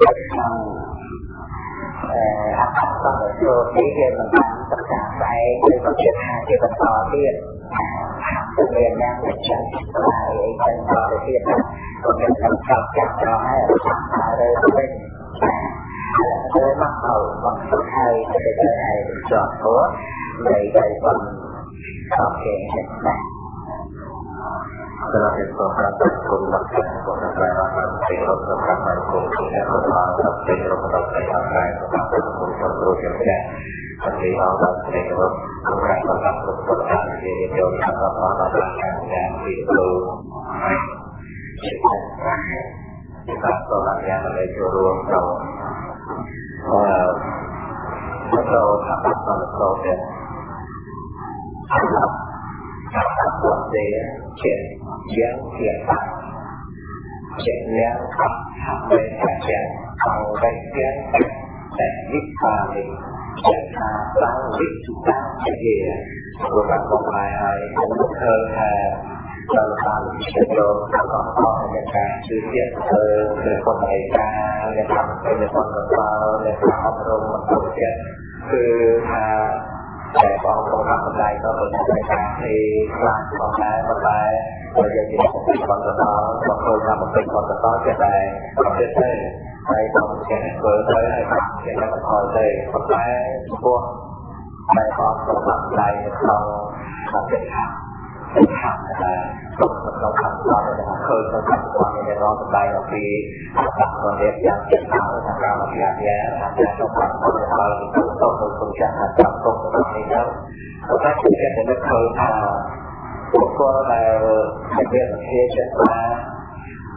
được học tập trong buổi chiều thì mình làm tất cả cái cái vật chất hai cái vật to tiên tự nhiên đang được chẳng lại chân to để tiên còn mình cần chọc chặt đó hay là chọc vào đây của mình tới bắt đầu bằng thứ hai thì cái này được chọn số để cái phần có thể สละเป็นตัวการตัดทุนหลักการของการรักษาเป็นรถสำคัญมันคงถึงแม้ว่าจะเป็นรถเราไปทำงานสำหรับคนคนรู้จักแค่ปฏิเอาดับในรถของการประกับรถประกันเดียวกันกับความรับประกันแดนที่ดูไม่คิดแต่ที่ตัดตัวหลักการอะไรจะรวมเราเราทำตอนเราเนี่ย học tập thực tế chuyện giáo việc chuyện giáo học về cả chuyện bằng về kiến thức để biết hòa mình chuyện là bao biết chúng ta cái gì của bạn còn lại hay cũng đúng hơn là đầu tiên chuyện đó còn còn có những cái chi tiết hơn về con người ta về học về con người ta về học rung một câu chuyện คือมา ត្តគឺថាតែបងប្អូនកម្ពុជាក៏ប្រតិបត្តិទីខ្លាំងផងដែរប៉ុន្តែបើយើងនិយាយពីបន្តតបងប្អូនកម្ពុជាបន្តតចេះតែប្រតិបត្តិហើយបងចេះធ្វើទៅហើយបាក់ចេះតែបន្តទៅប៉ុន្តែចំពោះតែបងប្អូនកម្ពុជាក្នុងប្រតិប ខាងដែរទុកក្នុងខាងគាត់ដែលឃើញទៅខាងគាត់មានរងសម្ដែងអំពីអត្តសញ្ញាណយ៉ាងចិត្តតាមក្នុងការអភិវឌ្ឍយ៉ាងអាចចូលខាងគាត់ដល់ទៅទៅក្នុងចាស់ថាទុកក្នុងនេះទៅតែគឺគេនឹងឃើញថាបុគ្គលដែលមានវិទ្យាចិត្តថា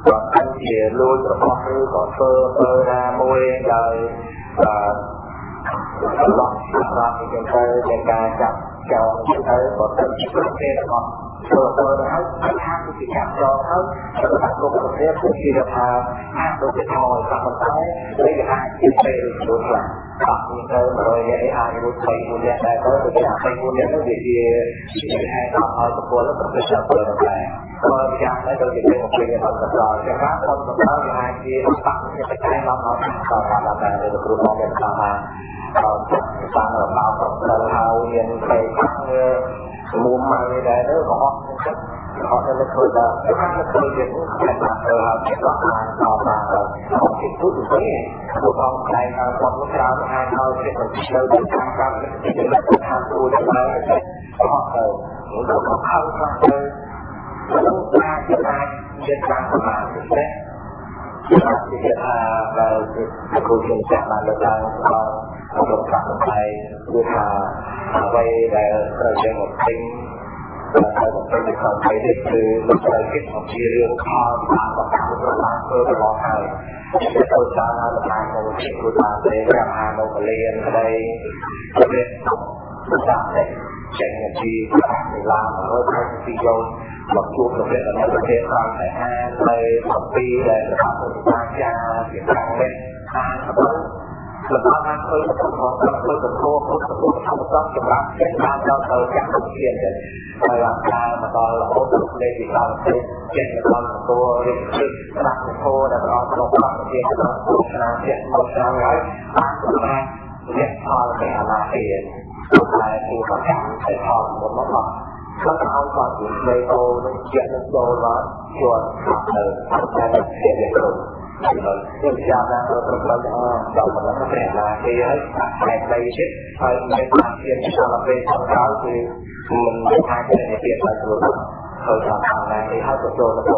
គាត់អាចជាលួចរបស់ឬក៏ធ្វើទៅណាមួយដោយបាទឡោះស្រាប់ពីទៅនៃការចាប់ចងទៅបើទៅជាប្រទេសរបស់ ចូលទៅហើយហើយថាគឺជាការចោលហើយទៅថាគ្រប់ប្រភេទគឺជាថាអាចដូចជាថយក៏ប៉ុន្តែលេខអាចជាពេលខ្លួនខ្លះអត់មានទៅ100នាក់អាចរួច24នាក់ដែរទៅដូចថា24នាក់នោះវាជាជាហេតុដល់ឲ្យបុគ្គលប្រព្រឹត្តទៅដែរបើយ៉ាងដែរដូចជាពេលមកវិញបន្តដល់ចឹងការបន្តដល់វាអាចជាអត្តជាបច្ច័យដល់ដល់ដល់ដល់ដែរលោកគ្រូបងមានថាថាតាមរបស់របស់ទៅហើយមានពេលខាង មុំមកនេះដែរទៅក៏អត់ចិត្តអត់ទៅធ្វើដល់ខាងទៅទៀតតែទៅហើយក៏អាចដល់បានទៅអត់ទីពុទ្ធទេពួកអង្គតែខាងគាត់នោះច្រើនអាចឲ្យចិត្តទៅទៅខាងកម្មទៅខាងគូទៅដែរអត់ទៅនោះក៏ខំខ្លះទៅលោកអាចអាចចិត្តខាងសមាធិដែរជាថាដែលគ្រូជំចាស់បានលើ เอาตกกลับไปบูชาไว้แล้เราจะหมดสิ้นเราจะหมดสิ้นในความไปได้คือมันจะคิดของที่เรื่องข้าวข้าวข้าวต้าวเพื่อร้องไห้จะตัวตาตาตาจะคิดกุราเตระพนโมกเลียนอะไรก็เป็นตุ๊กตาเลยแข่งกันที่ต่างเวลาเราใช้ที่โยนหลักชูงประเทศอะไรประเทศการแต่ในสองปีเลยสถาบันการยาเสียงดังเล่นางสมม ស់របស់ធ្វើទៅធោពុទ្ធពុទ្ធធម្មតាសម្រាប់ចេញបានដល់ទៅចាក់ទុធានទៅហើយអាការមកដល់រហូតដល់លេខទីដល់ទៅចេញដល់ទទួលរិទ្ធិស្ដាប់ធម៌ដែលព្រះអង្គក្នុងប្រតិបត្តិដល់ពុទ្ធសាសនាមកដល់ហើយបានសម្រាប់រយៈផលនៃអាណាទានតែគួរប្រចាំតែផលមុនមកដល់ខ្លះអង្គក៏ជាស្ដីអូនឹងជានឹងចូលមកជាប់ទៅតែជាគ្រប់ ខ្ញុំចាំថាប្រព្រឹត្តដល់ដល់ប៉ុណ្ណឹងព្រះណាគេហើយតែដីទៀតហើយមានការជាតាមពេលសម្រាប់គឺមិនអាចជាទៀតដល់ខ្លួនហើយថាខាងណាគេហើយក៏ចូលទៅ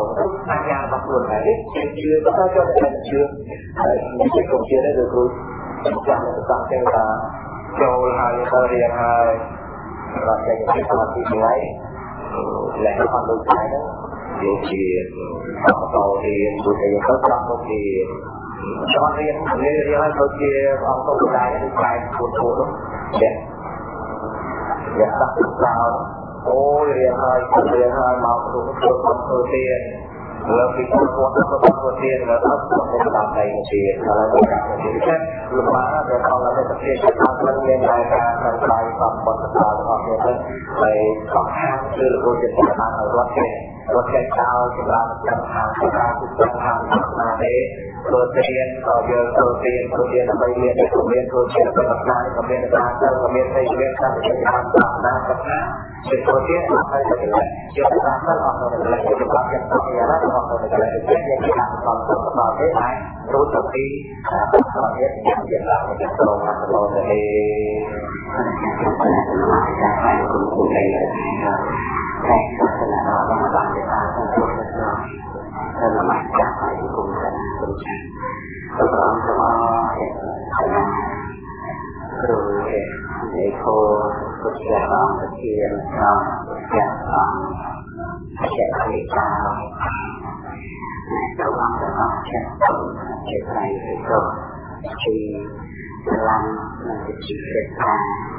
អាញារបស់ខ្លួនដែរជឿជឿក៏ចូលទៅជឿហើយនេះគឺគំជឿដែរគឺគ្រូចាំទៅតាមទេថាចូលហើយទៅរៀនហើយរកចេញពីសមាធិថ្ងៃលះអត់ដូចតែហ្នឹងវាជាបន្តរៀនដូចតែយើងទៅចង់មកជាចង់រៀនរៀនរៀនឲ្យដូចជាអង្គទៅដែរដូចតែពួតពួតនោះចេះវាដាក់ក្រោយអូរៀនហើយរៀនហើយមកព្រោះធ្វើធ្វើទៀតលើពីពុទ្ធវត្តក៏បានទៅទៀតនៅអត់ទៅតាមដៃទៀតហើយទៅការទៅទៀតលំបាកតែខំតែទៅទៀតតាមមិនមានតែការសំដែងសំបុត្រសារបស់គ្នាទៅហើយសំខាន់គឺលោកចិត្តបានឲ្យរត់ទេ ព្រោះតែចោលសម្រាប់ចាំថាសម្រាប់ចាំថាណាទេធ្វើទានក៏យើងធ្វើទានធ្វើទានដើម្បីមានក៏មានធ្វើទានដើម្បីស្នាក៏មានការទៅក៏មានសេចក្ដីតាមទៅតាមប្រាថ្នាប្រាថ្នាជាធ្វើទានហើយទៅលើជាការទៅអស់ទៅលើជាបាក់យ៉ាងទៅយ៉ាងណាទៅអស់ទៅលើជាជាការសំទៅដល់ទេហើយរូបទៅពីប្រភេទយ៉ាងយ៉ាងឡើងទៅក្នុងអត្តលោទៅទេ ការឲ្យគុំគុំទៅតែសាសនារបស់បានទៅតាមទៅទៅនមស្ការឲ្យគុំទៅគុំចាទៅប្រងទៅអស់គ្រូនៃគោពុទ្ធសាសនាជាក្នុងជាអង្គជាអរិយាទៅអង្គទៅអស់ជាជាត្រៃទៅជាឡើងនឹងជាសេដ្ឋារបស់ថ្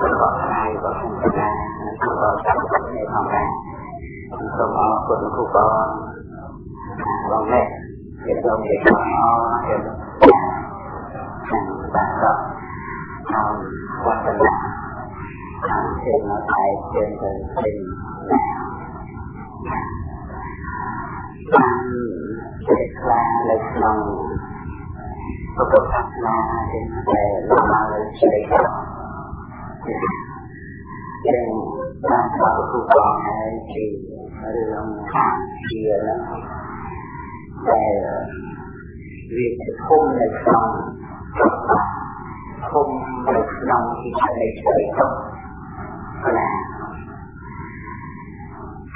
ងៃរបស់ខ្ញុំដែររបស់តាមនៃផងដែរសូមអរគុណគ្រូបងបងនេះជាក្រុមជាក្រុមអរជាចាំបាទហើយវត្តនាតាមជានៅឯជាទៅពេញតាមជាខ្លានៅក្នុងពុទ្ធសាសនាដែលលោកមកលើ เป็นการปฏิบัติในที่เรื่องเชียร์นะแต่วิธีทุ่มในครั้งทุ่มในครั้งที่ใช้ใช้ต้องขนาด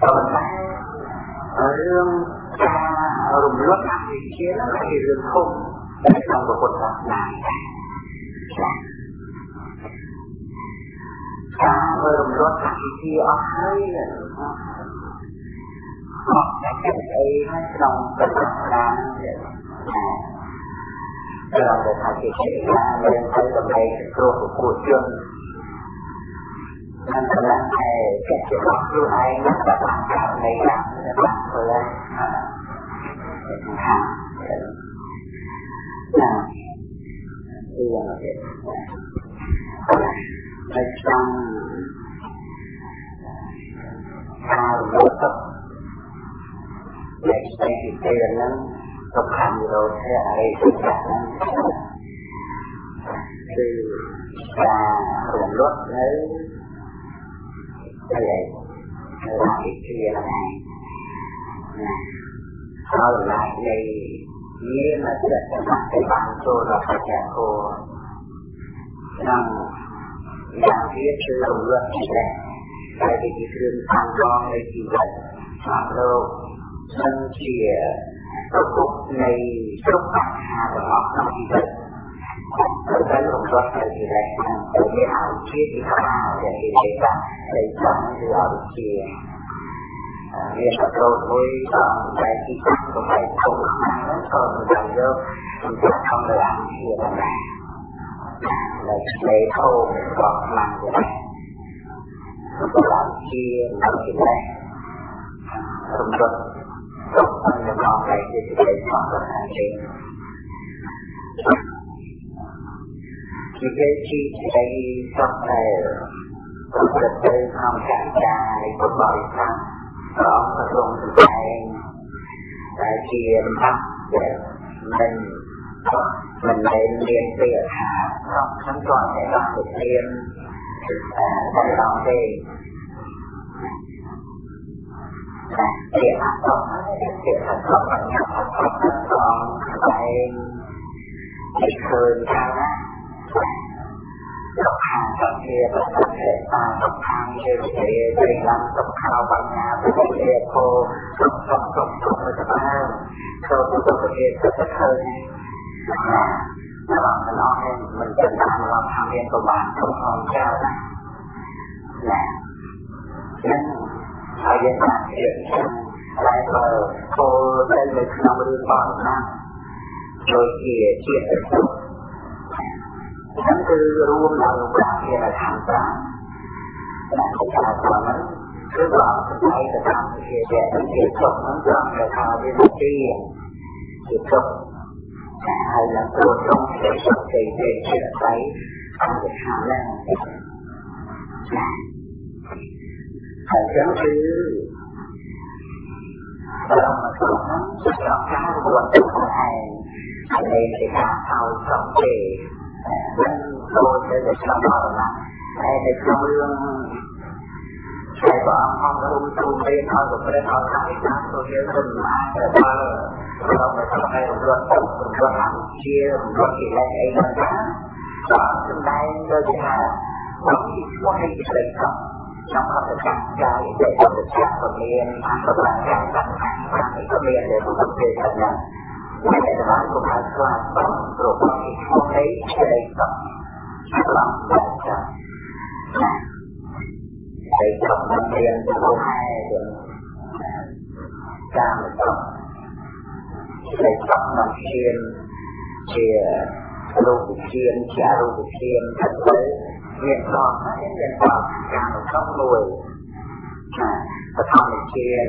ต่อไปเรื่องการรุรมณ์ลดเชียร์และเรื่องทุ่มในครั้งกับคนทำงาน ការធ្វើរំលត់ពិធីអស់ហើយអត់តែអីក្នុងប្រតិបត្តិការត្រូវតែថាជាជាការមានទៅដើម្បីគ្រោះប្រគួតជននឹងកន្លងតែចិត្តរបស់ខ្លួនឯងនឹងតែបានកើតនៃការបានធ្វើណាណាទីយ៉ាងនេះ នៅក្នុងការរត់ទឹកនៃស្ទេទីហ្នឹងសុខនិរោធៈអរិយសច្ចៈហ្នឹងគឺការរំលត់នៅអីឯងនៅរាជជាហ្នឹងណាហើយឡាយនៃមានអតិថិជនទៅបានចូលដល់បច្ចៈគោក្នុង giao phía sư luật này tại vì cái thương thân con đây chỉ vậy mà đâu nâng chìa cái cục này trong mặt hà và ngọc nó chỉ vậy tôi thấy không có thầy thì lại tôi biết hảo chia thì không hảo để thì lấy ra lấy chọn thì họ được chìa Vì là tôi thôi đại chi chắc của thầy không có mạnh lắm còn thầy đâu thì chắc không được ăn chìa là này ចំគឺអវិជ្ជាមានប្រកោតមួយដល់តែទីខាងទៅទៅគុំខាងហ្នឹងក៏មិនយកសំខាន់ក្នុងលើអវិជ្ជាដែរនៅឆ្លេធោរបស់ខ្លាំងទៅដែរសម្រាប់ជានៅទីនេះរំលត់ទុកអញ្ញមកតែជាសេចក្តីស្មោះត្រង់ទេជាគេជាសេចក្តីសុខដែលប្រព្រឹត្តទៅក្នុងចាចានៃពុទ្ធបរិស័ទព្រះអង្គទ្រង់សម្ដែងតែជាលំដាប់ដែលមិន มันไปเรียนเปียกหาครั้นตอนในี่ยก็ฝึกเรียนศึกษาได้ลองเองเปียกสองเปียกสองเนี่ยสองใจที่คืนเช้านะตกทางตกเรียนตกเสร็จตาตกทางเรียนเรียไปลำตกข่าวบางนาตกเรียโพตกตกตกตกมาจากบ้านตกตกเรียตกเทีย ระหว่างมันอ้องเล่มันเป็นการร้ทำเรียนตัวบาทตัวทองแก้วนะนะนั่นอาเยานตาเกิดขึ้นลายเปอร์โตเต้นเลยนำมือฟังนะโดยเกียเกียรติสุดนั่นคือรู้ว่าเราเรียนทางกลางแต่ของเราตัวนั้นคือว่าใครจะทำเหตุเกียรติสุดนั้นจะทำในทางวิทยาตร์จบ hay là cô trong sẽ xuất kỳ về sẽ thấy không được khả năng phải chấm chứ Lòng mà cũng sẽ cho cao của tất cả này Anh ấy sẽ cao sau trong kỳ Nên tôi sẽ được lòng mở là Hay để trong lương Thầy bỏ không tu tu đi thôi Cũng phải hỏi thầy sao tôi nhớ tình mà Thầy bỏ rồi mình sẽ phải luật tục mình luật hành chia mình luật gì lên ấy là cả đó chúng ta đôi khi là vẫn đi quay cái tình không, trong không được chặt ra những cái không được chặt của miền ăn được là chặt ăn ăn những cái miền để cũng được về tận nhà cái này là cũng là qua tổng rồi qua thì không thấy cái đây tổng tổng là chặt đây tổng là miền thứ hai rồi ra một tổng đây tổng năm thiên thì lục thiên trả lục thiên thật đấy nguyện vọng những nguyện vọng càng một trong mùi và thọ một chiền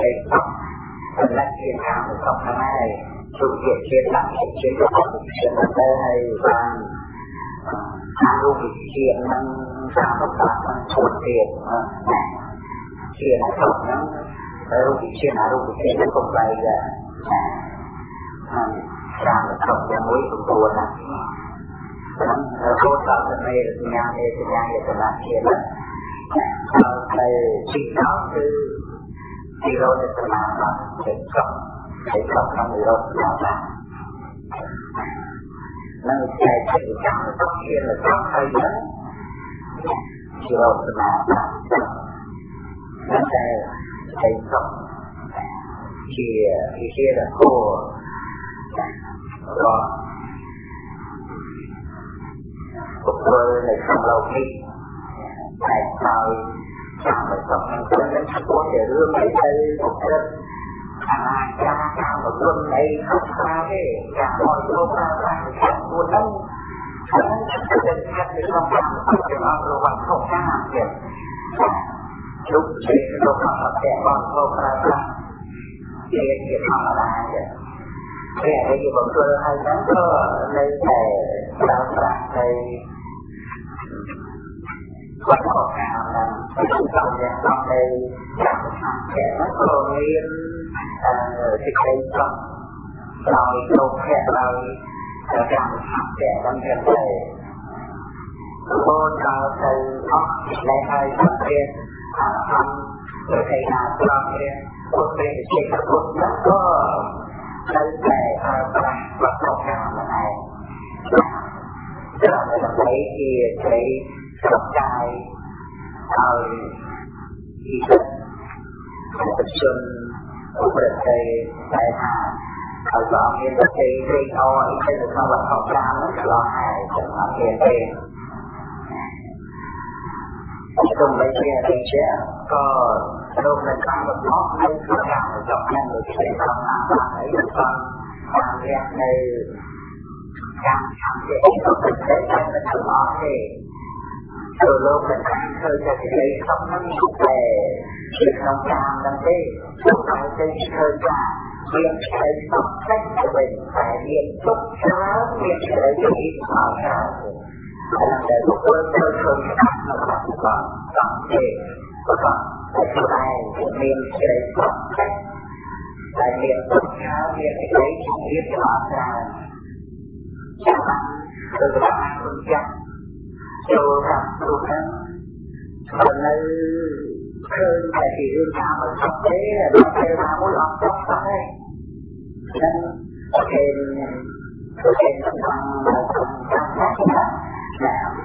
để sống phần lách thiên càng một trong tháng này chủ diện thiên lặng thể chiến của họ một chiền ở đây và hạ lưu một chiền nâng ra một bạc nâng chuột tiền chiền tổng nâng lưu một chiền hạ lưu một chiền nó không vậy ra một tổng cho mối của tôi là រហូតដ ល់ទៅនៃសញ្ញានៃសញ្ញាយតនាជាតិដល់ទៅទីដល់គឺទីរត់សមាធិទៅចប់ទៅចប់ក្នុងរត់សមាធិនឹងតែជាកម្មទៅជាលក្ខណៈហើយហ្នឹងទីរត់សមាធិនឹងតែទៅច ជាវិជាធម៌របស់បុគ្គលនៅក្នុងលោកនេះតែដោយចាំទៅក្នុងខ្លួននឹងគួរតែរឿងអីទៅប្រព្រឹត្តអាណាចាតាមប្រព្រឹត្តអីគ្រប់ស្រាទេចាំឲ្យលោកប្រាថ្នាខ្លួននឹងខ្ញុំគឺតែជាក្នុងកម្មវិធីរបស់របស់ខ្ញុំចាទៀតជុំជារបស់តែបងប្អូនប្រាថ្នា ជាជាធម្មតាទេព្រះវិញ្ញាបង្គលហើយហ្នឹងក៏នៅតែប្រើប្រាស់នៃវត្ថុកម្មហ្នឹងគឺសំដែងសំដីកម្មកម្មហ្នឹងក៏មានអឺសេចក្តីចង់ដោយគ្រប់ភ័ក្រដោយកម្មកម្មហ្នឹងទៀតទៅបូនដល់ទៅអស់ដែលហើយព្រះអង្គប្រតិណាត្រង់ព្រះ นทำโดยใช้งานเราเรียนคนเป็นเช็คคนแล้วก็ได้แต่ประประกอบงานอะไรเราไม่ต้องใช้เกียร์ใช้กับกายเอาที่เป็นประชุมประเทศสายหาเอาสองเงินประเทศเรียกเอาอีกเป็นคำว่าของกลางนั้นรอให้จะมาเปลี่ยนเองตรงไปเชียร์ไปเชียร์ก็ลงในทางแบบน้องในทุกอย่างจบนั่นเลยเป็นคำถามอะไรอย่างตอนก đường mình con được nó hay cứ làm được chọn nên người thì con làm làm ấy được con làm việc này càng làm việc của mình đến trong mình từ đó thì từ lúc mình ăn thôi cho thì lấy không nó nhập về thì không làm làm đi lúc này thì thời gian việc sự tập cách của mình phải nghiêm túc giáo việc sự gì mà sao là để lúc tôi tôi thường ăn là bạn bạn bạn tiền và bạn còn cái thứ hai của mình thấy tóc cách là việc tốt giáo việc cái đấy biết rõ ràng chẳng hạn từ đó phương chắc ចូលរាប់គ្រប់ហ្នឹងប៉ុន្តែឃើញតែពីរឿងតាមមិនចប់ទេដល់ពេលណាមួយអត់ចប់ទេហ្នឹងអូខេអូខេសំខាន់តាមតាមណាណាបាន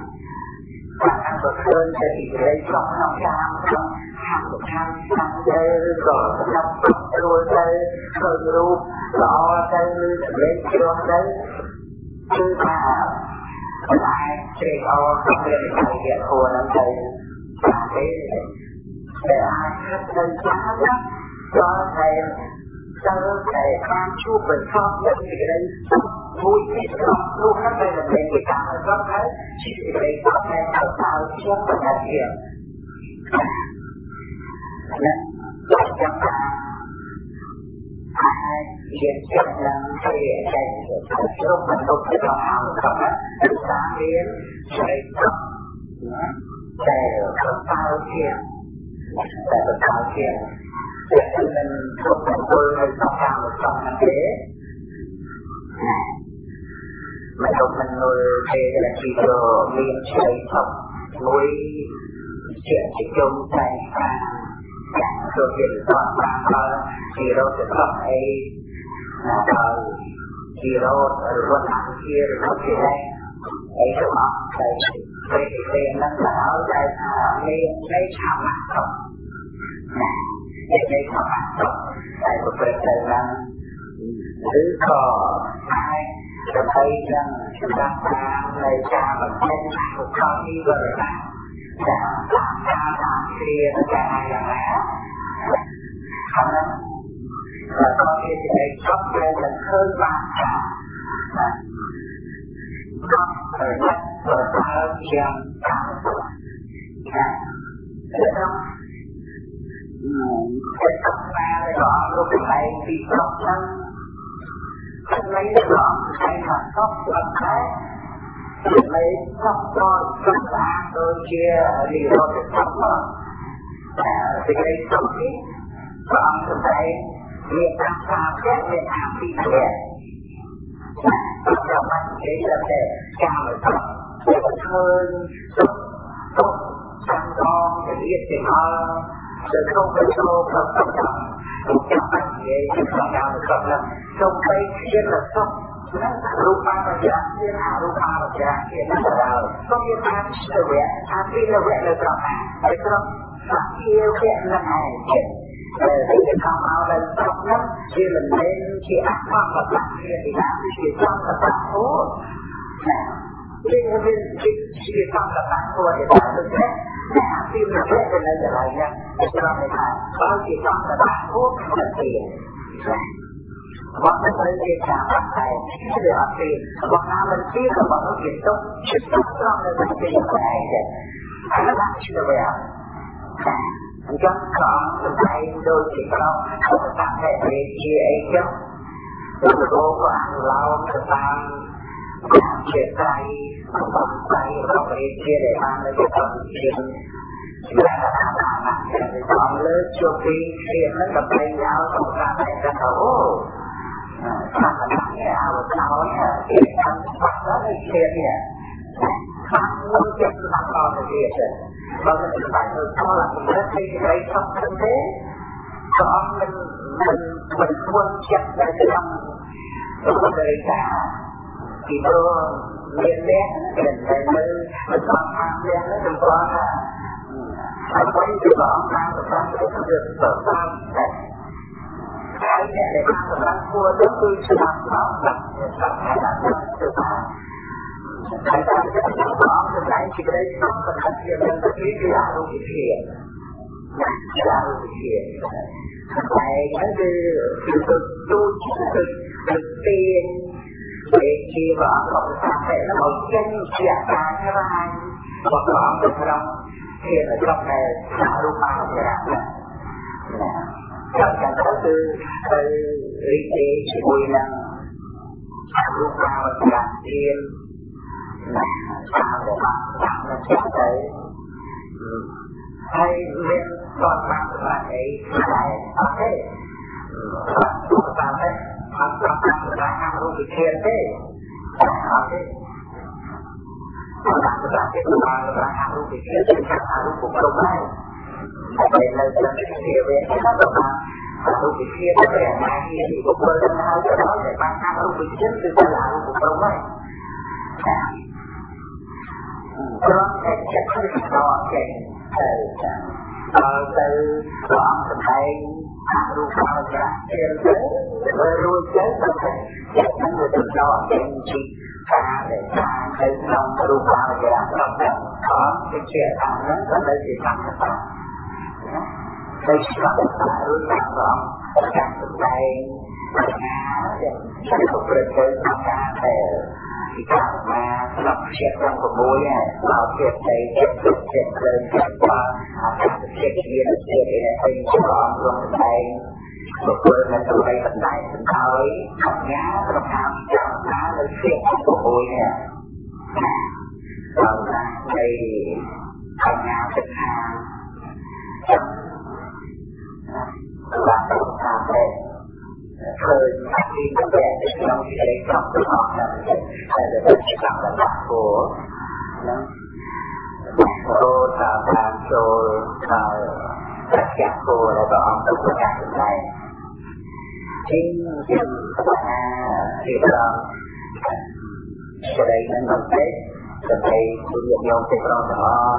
ក៏ឃើញតែពីរៃចប់ក្នុងតាមក្នុងខាងខាងខាងទៅក៏សម្រាប់ស្រួលទៅឃើញរូបល្អទៅឬសម្លេងជ្រោះទៅគឺថាតែជ្រេកអរក្នុងរឿងនៃវិធនហ្នឹងទៅតាមទេតែអាចគិតទៅចាំណាដល់តែទៅតែតាមជួបប្រសពនៅសេចក្តីសុខ មួយទៀតក្នុងនោះហ្នឹងដែលនិយាយពីការរត់ហើយជាសេចក្តីសោកដែលតើតើជាបញ្ហាទៀតណាដូចយ៉ាងណាហើយជាចិត្តឡើងជាចិត្តទៅជ្រុំបន្ទប់ទៅដល់ហ្នឹងគឺតាមមានសេចក្តីណាតែតើជាតែតើជាតែមិនគ្រប់ទៅនៅក្នុងការរបស់ហ្នឹងទេ mấy đầu mình nuôi về là chỉ cho miền trời sọc nuôi chuyện thì chung tay ta, chẳng cho chuyện toàn ba ba thì đâu sẽ sọc ấy mà đời thì đâu ở quân hẳn kia rồi không chỉ đây ấy cho họ thầy thầy thầy nó là ở đây đi lấy thảo mặt sọc nè để lấy thảo mặt sọc thầy một về thầy là thứ cò cho thấy rằng các ta ngày càng nhân của con đi về bạn đã tạo ra bản liền này, là lẽ không đó là con đi thì đây cấp lên là hơn bạn cả con ở đất ở thân gian tạo Đúng không? Cái tâm ma đó lúc này bị cộng thân. ចិត្តនៃរបស់ហើយថាសពស្លាប់ដែរចិត្តនៃសពក៏ស្លាប់ដូចជារីរត់ទៅសពមកតែសេចក្តីសុខនេះព្រះអង្គសម្ដែងមានតាមសារព្រះមានតាមពីព្រះប្រមាណគេតែចាំទៅទៅឃើញទុកទុកចាំដល់រៀបទាំងអស់ទៅក្នុងប្រជុំប្រកបចាំចាំ និយាយក្នុងការសពនោះសូម្បីជាតិសុខរូបាវចៈមានអរូបាវចៈមានដែរសូមមានតាមស្ទវៈអាពីលវៈនៅត្រង់ណាហើយត្រង់សក្តិវៈនឹងឯងចិត្តដែលគេខំមកដល់ត្រង់នោះវាមិនមែនជាអត្ថបទជាទីណាគឺជាចំកតាអូណា liên quan đến cái cái tâm là bạn thua thì bạn được hết khi mà hết thì lại trở lại nha để cho mình là bao nhiêu tâm là bạn thua là tiền hoặc là phải việc trả bạn thầy sẽ được học tiền hoặc là mình biết là bọn nó việc tốt sự tốt trong là mình tiền của ai vậy anh nó bạn chưa về học mình cho có mình thấy đôi chỉ có không bạn thể về chia ấy chứ Lúc đó có ăn lâu, thực ăn, chuyện tay, không bằng tay không phải chia để ăn lấy cái tâm chuyện là là là là là còn lớn cho khi khi nó gặp tay nhau không cảm thấy rất là ô ខាងនេះអវតោជាខាងបាត់ដល់ជានេះខាងមួយចិត្តខាងដល់ទៅទៀតបើមិនបានទៅខលទៅទីឯកសំខាន់ទេក៏អត់មិនមិនមិនគួរចិត្តទៅក្នុងទៅ dari ការពីព្រោះ មានអ្នកដែលនៅមិនបានតាមអ្នកនឹងព្រោះថាអ្វីដែលបងតាមប្រកាសទៅគឺទៅតាមតែហើយអ្នកដែលបានសម្រាប់គួរទៅគឺច្បាប់ផងបាទច្បាប់ថាទៅបានហើយតាមព្រះអង្គសម្ដែងសេចក្តីសុខសន្តិភាពនិងទៅគឺអរូបវិជាណាអរូបវិជាតែហ្នឹងគឺគឺទៅទូទៅទៅទៀង bị chi vợ không sạch để nó bỗng chân dẹp ta cái vai hoặc là được không khi ở trong này tạo lúc ba học cái đạo trong đầu tư tôi lý trí chỉ quy năng lúc ba mình làm tiên. Là sao để bạn tạo chắc đấy hay nên còn bạn bạn ấy lại ở thế bạn នឹងរូបកាយវិទ្យាទៀនណាតាមរបស់តាមទៅទៅហើយមានគាត់បានស្លាប់អីតែអត់ទេគាត់តាមទេអត់ប្រកាសថារូបវិទ្យាទេអត់ទេគាត់បានស្លាប់ទេគាត់បានប្រកាសរូបវិទ្យាជាការរូបគ្រប់ហើយហើយនៅក្នុងជាវាក៏បានរូបវិទ្យាទៅអាណាជាទីបុគ្គលទៅហើយទៅដល់តែបានតាមរូបវិទ្យាគឺទៅអារូបព្រមហើយព្រោះតែចិត្តគឺដល់ចេញទៅដល់ទៅព្រះអង្គសម្ដែង អរូបអវៈជាទៅរួចទៅចិត្តនឹងទៅដល់ចេញពីការដែលតាមទៅក្នុងរូបអវៈរបស់ព្រះអង្គជាអង្គហ្នឹងក៏នៅជាកម្មដោយច្បាប់ឬតាមព្រះអង្គចាត់សម្ដែងបញ្ហាដែលប្រព្រឹត្តទៅក្នុងការដែល ពីការមកស្លាប់ជាទាំង6ហើយដល់ទៀតទៅចិត្តចិត្តលើចិត្តបានអាកាសធាតុជាជាតិឯនេះពេញព្រះអង្គទ្រង់សម្ដែងបុគ្គលមិនទៅឲ្យបណ្ដាញសន្តោយបញ្ញាប្រកាសចាំថានៅជាតិ6នេះដល់ណានៃបញ្ញាសិក្សា và បានទេ ឃើញថាទីទៅតែក្នុងទីឯកចំទាំងអស់ហ្នឹងតែទៅចាំដល់គោណារោថាបានចូលដល់សច្ចៈគោរបស់អង្គទុកកាសដែរជាជាថាជាដល់ស្ដីនឹងមិនទេដើម្បីជួយយកទៅប្រងទាំងអស់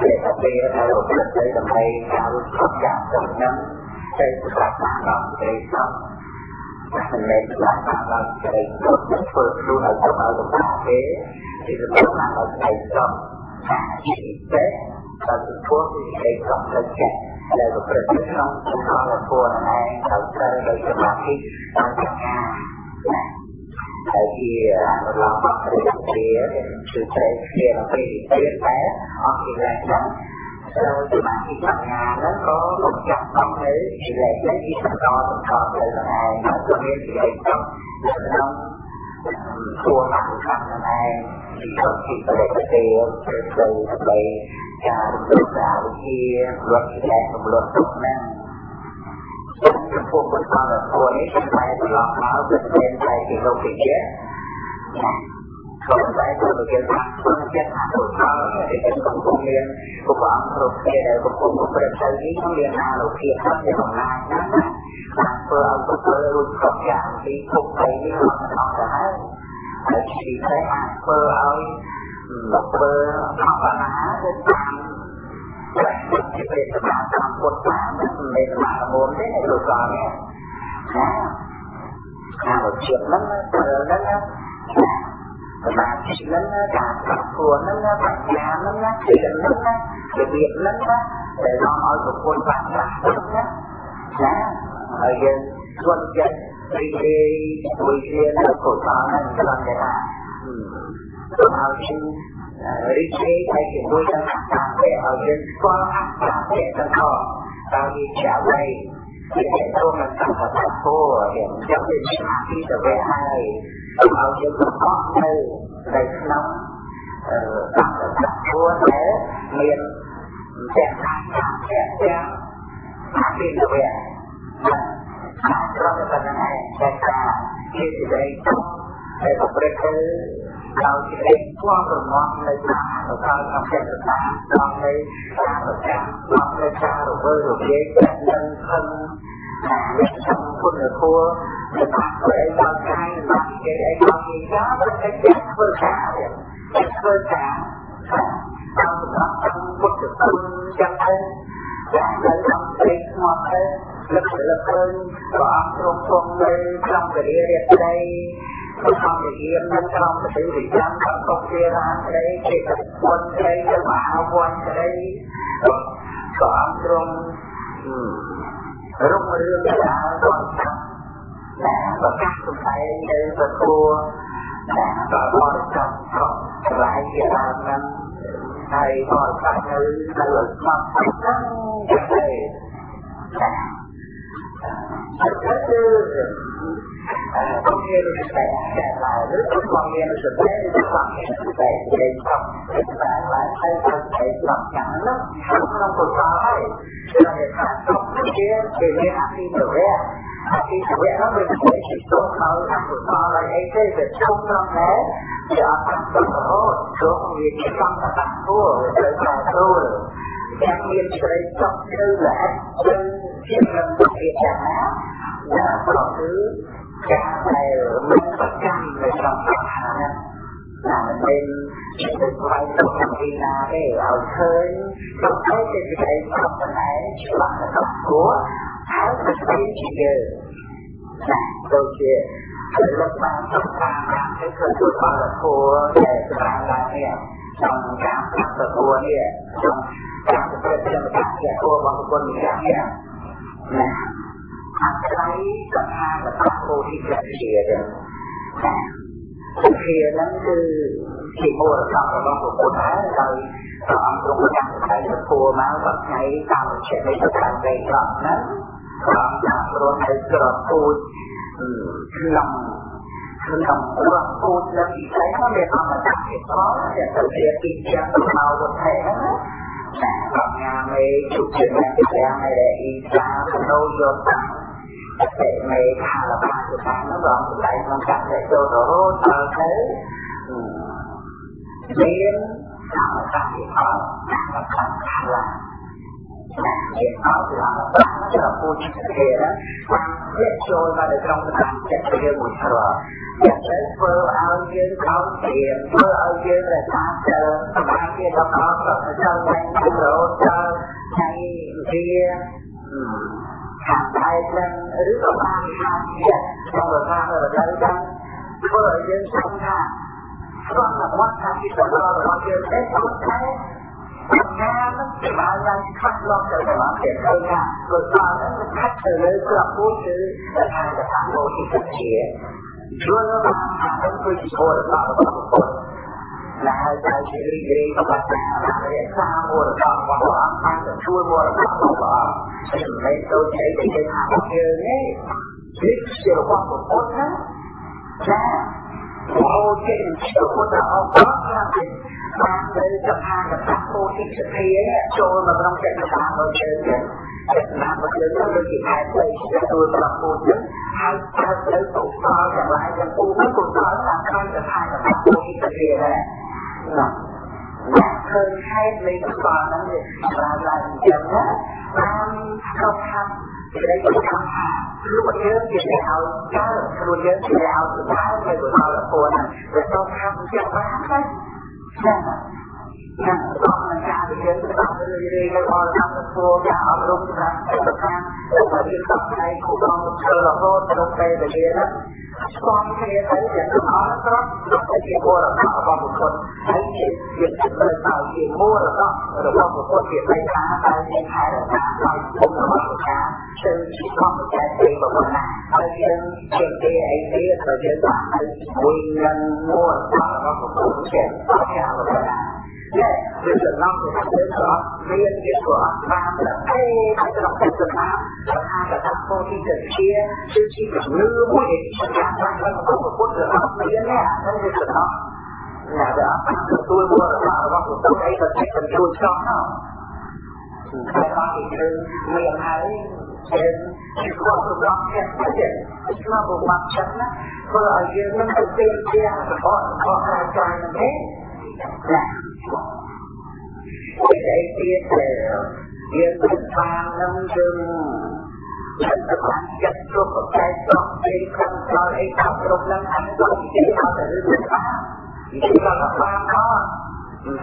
ជាតែពេលដែលរត់ទៅដើម្បីការរត់ចប់យ៉ាងទៅនឹ ងទៅប្រកាសដល់សេរីសុខមិនមែនប្រកាសដល់សេរីសុខធ្វើខ្លួនឲ្យទៅឲ្យទៅទេជាប្រកាសដល់សេរីសុខថាជាពិសេសដល់ធ្វើពីសេរីសុខទៅចេះដែលប្រព្រឹត្តក្នុងក្នុងធម៌ហ្នឹងឯងត្រូវត្រូវដោយសមាធិតាមបញ្ញាណាហើយជាអនុលោមបរិយាគឺត្រូវជានៅពេលទៀតតែអស់ពីលែងហ្នឹ rồi thì bạn chỉ trong nhà nó có một trăm tâm lý thì là lấy cái thằng to thằng con từ ngày nó cho nên thì lấy trong lần đông thua mặt thằng này thì không chỉ có để cái tiền từ từ bày cả lúc nào kia luật thì là một luật tốt năng trong cuộc cuộc con là thua lấy cái tay của lọt máu từ bên tay thì đâu thì chết វិជារត់តែរំលឹកទុកហ្នឹងចំពោះបុគ្គលដែលគួរនេះគឺតែប្រឡងមកគឺមានតែជាលោកវិជាក៏តែទៅជាថាខ្លួនចិត្តថាបុគ្គលដែលកំពុងមានឧបអង្គគ្រប់គ្នាដែលកំពុងប្រព្រឹត្តទៅនេះមានអានុភាពហើយជាអំណាចណាស់បានធ្វើឲ្យបុគ្គលរួចគ្រប់យ៉ាងពីទុកទៅនេះអត់ទៅហើយហើយជាតែអាចធ្វើឲ្យធ្វើអបអរទៅតាមជាពេលសម្រាប់តាមពុទ្ធតាមមិនមែនសម្រាប់មុំទេលោកកលនេះណាខាងជាតិហ្នឹងហ្នឹងណាសមាធិហ្នឹងការប្រគួនហ្នឹងបញ្ញាហ្នឹងណា làm lấn cả làm của lấn ra bạn nhà lấn ra chuyện lấn ra việc việc lấn để lo mọi cuộc vui và làm lấn nha, ở rồi xuân dân đi đi vui kia là cổ trò nó làm thế nào ở trên đi đi hay thì vui trong cả cả để ở trên qua cả để trong họ tao đi trả về ជារីករាយហើយជាមួយនឹងអត្តៈឲ្យយើងស្គាល់អត្តៈទាំងអស់តើវាជាអ្វីជាទៅនឹងសម្បត្តិធម៌ដែលចាំជាអាទិតវៈហើយឲ្យយើងប្រកបនៅនៅក្នុងអឺសម្បត្តិធម៌ដែលមានទាំងអត្តៈទាំងអាទិតវៈតាមប្រកបនឹងឯងតែថាជាសេចក្តីទុកដែលប្រព្រឹត្តទៅ ដោយសេចក្តីស្គាល់រងាស់នៅតាមអនុផលក្នុងចិត្តសាស្ត្រដល់នៅការប្រចាំដល់នៅការរវើរវាយចិត្តនឹងខឹងក្នុងគុណធម៌ដែលបានធ្វើឲ្យដល់កាយបាននិយាយឲ្យដល់ជាការប្រតិកម្មធ្វើការធ្វើការតាមសម្រាប់ក្នុងពុទ្ធគុណចឹងទៅយ៉ាងទៅដល់ព្រៃស្មត់ទៅលឹកលឹកឃើញព្រះអង្គទ្រង់គង់នៅក្នុងពរិរិយដី ធម្មយាននឹងក្រំទៅវិញ្ញាណកំពុងជារានក្តីជាគុណក្តីជាមហាវ័នក្តីក៏អង្គទ្រង់រុងរឿងដើរគាត់តែប្រកាសសំដែងទៅប្រគួរតែក៏បរិច្ចាគក៏ឆ្លៃជាដើមនឹងហើយបរិច្ចាគនៅនៅស្មោះហ្នឹងទៅតែ គឺខ្ញុំមានសតិតែឡើយឬខ្ញុំមានសតិឬខ្ញុំមានសតិដែលខ្ញុំតែឡើយហើយទៅតែស្រាប់យ៉ាងនោះក្នុងពុទ្ធសាសនាហើយតែថាខ្ញុំជាជាមានអភិវឌ្ឍអភិវឌ្ឍនោះមានតែជាទៅដល់អពុទ្ធសាសនាអីទេវាជុំត្រង់ដែរជាអត្តសរហូតព្រោះវាជាសង្កតធัวវាត្រូវការទូលតែមានស្រីចប់ទៅល្អិតទៅជាមិនជាយ៉ាងណាណាព្រោះគឺ ការដែលមានប្រចាំនៅក្នុងសង្ខារណាមិនមែនជាទៅស្វែងរកពីណាទេឲ្យឃើញគ្រប់ទៅជាសេចក្តីសុខណែច្បាស់ទៅគួរហើយទៅជាយើងណាដូចជាលំបានសុខតាមតាមទៅគឺជួយបានគួរដែលសម្រាប់ឡើងនេះ trong ការប្រគួរនេះ trong ការប្រព្រឹត្តកម្មការជាគួររបស់បុគ្គលម្នាក់នេះណា អាស្រ័យសង្ខារតពោធិចជាទៅជាហ្នឹងគឺជាមូលដ្ឋានរបស់ពុទ្ធហើយដោយព្រះអង្គទ្រង់ចាំតែពួរមកបថ្ងៃតាមចិត្តនៃប្រការនៃត្រង់ហ្នឹងព្រះអង្គចាប់រត់ទៅក្រពូជក្នុងក្នុងរត់ពូជនៅពិសេសនោះមានអមតៈជាផងដែលទៅជាទីចាំទៅមកវត្ថុហ្នឹងណាបញ្ញាមឯជុំជាអ្នកទាំងឯអ៊ីសាបណូយោតា តែមេខាលបាសតានោះរំសម្ដែងក្នុងកាត់ចូលរហូតដល់ទៅមានកម្មការិផលកម្មការិផលណាជាអត់ឡើងបានទៅពូជទេណាតាមវាចូលមកនៅក្នុងស្ថានចិត្តយើងមួយស្រួលចិត្តទៅធ្វើឲ្យយើងខំព្រៀនធ្វើឲ្យយើងរក្សាទៅសមាធិដល់ដល់ទៅចូលទៅរោទៅថ្ងៃវា ខាងឯនឹងឬក៏បានខាងទៀតក្នុងរក្សារដូវដល់ធ្វើឲ្យយើងស្គាល់ថាស្គាល់ថាវត្តថាទីដល់របស់យើងទេតែបញ្ហានឹងជាបានឡើងខាត់លោកទៅដល់ទៀតឃើញថាព្រោះតើនឹងខាត់ទៅលើក្របពូជគឺស្ថានភាពរបស់ទីជាយល់ថាខ្ញុំគឺជាពលរដ្ឋរបស់ ពុទ្ធដែលតែជារីករាយបច្ច័យរក្សាមរតករបស់ព្រះអង្គបានទទួលមរតករបស់ព្រះអង្គហើយមិនទៅជាអីដែលថាយើងទេនេះជារបស់ពុទ្ធណាចាអូចេញជាពុទ្ធអង្គបានបានទៅសភាកថាពោធិសភាចូលមកក្នុងចិត្តសាស្ត្ររបស់យើងចិត្តសាស្ត្ររបស់យើងដូចជាខែផ្លេទទួលប្រពោជនឹងហើយកើតទៅកុសលទាំងឡាយទាំងពួងកុសលតាមខាងសភាកថាពោធិសភាដែរ ណាអ្នកឃើញហេតុនៃកុសលហ្នឹងវាបានឡើងអញ្ចឹងណាតាមគ្រប់ខាងសេចក្តីប្រកាសថាខ្លួនយើងជាអ្នកឲ្យកើតខ្លួនយើងជាអ្នកឲ្យស្ដាយនៅកុសលពរហ្នឹងវាទៅខាងចិត្តបានណាចា៎ ណាអរការវិទ្យាសាស្ត្ររឿយរឿយនៅអរកម្មធ្វើការអប់រំសម្រាប់សិក្សារបស់យើងតាមផ្នែកគូកងធ្វើរហូតដល់ពេលវេលាហ្នឹងស្គាល់គ្នាទៅយ៉ាងអរត្រង់ទៅជាមរតករបស់បុគ្គលហើយជាជាទៅទៅជាមរតករបស់បុគ្គលជាបេតាដែលមានថែរក្សាឲ្យគុំរបស់ប្រការទៅជាធម្មជាតិទេរបស់ណាហើយយើងជាទេអីទៀតទៅយើងបានទៅជាមួយនឹងមរតករបស់បុគ្គលជាអរការរបស់ណា នេះវាជាឡើងទៅទៅក៏មានជាក៏បានតែទេក្នុងចិត្តថាថាថាពោធិសជាគឺជាជំនឿមួយដែលចាស់បានរបស់ពុទ្ធរបស់មាននេះអានេះវាសំណោះណាដែលអត់ទទួលមរតករបស់ពុទ្ធអីក៏ចេះទៅជួយចង់ហ្នឹងតែបានគឺមានហើយជាជាគាត់ប្រកបចិត្តទៀតស្មារតីបាក់ចិត្តណាព្រោះឲ្យយើងនឹងទៅទៀមទារបស់របស់អាចារ្យនឹងទេណា អីទៀតយើងមិនបាននឹងយើងចិត្តបានចិត្តគ្រប់ប្រកែកប្រកពីខាងក្រោយអីតាមគ្រប់នឹងអត់ទៅជាអត់ទៅរឿងបាននិយាយថាបានអត់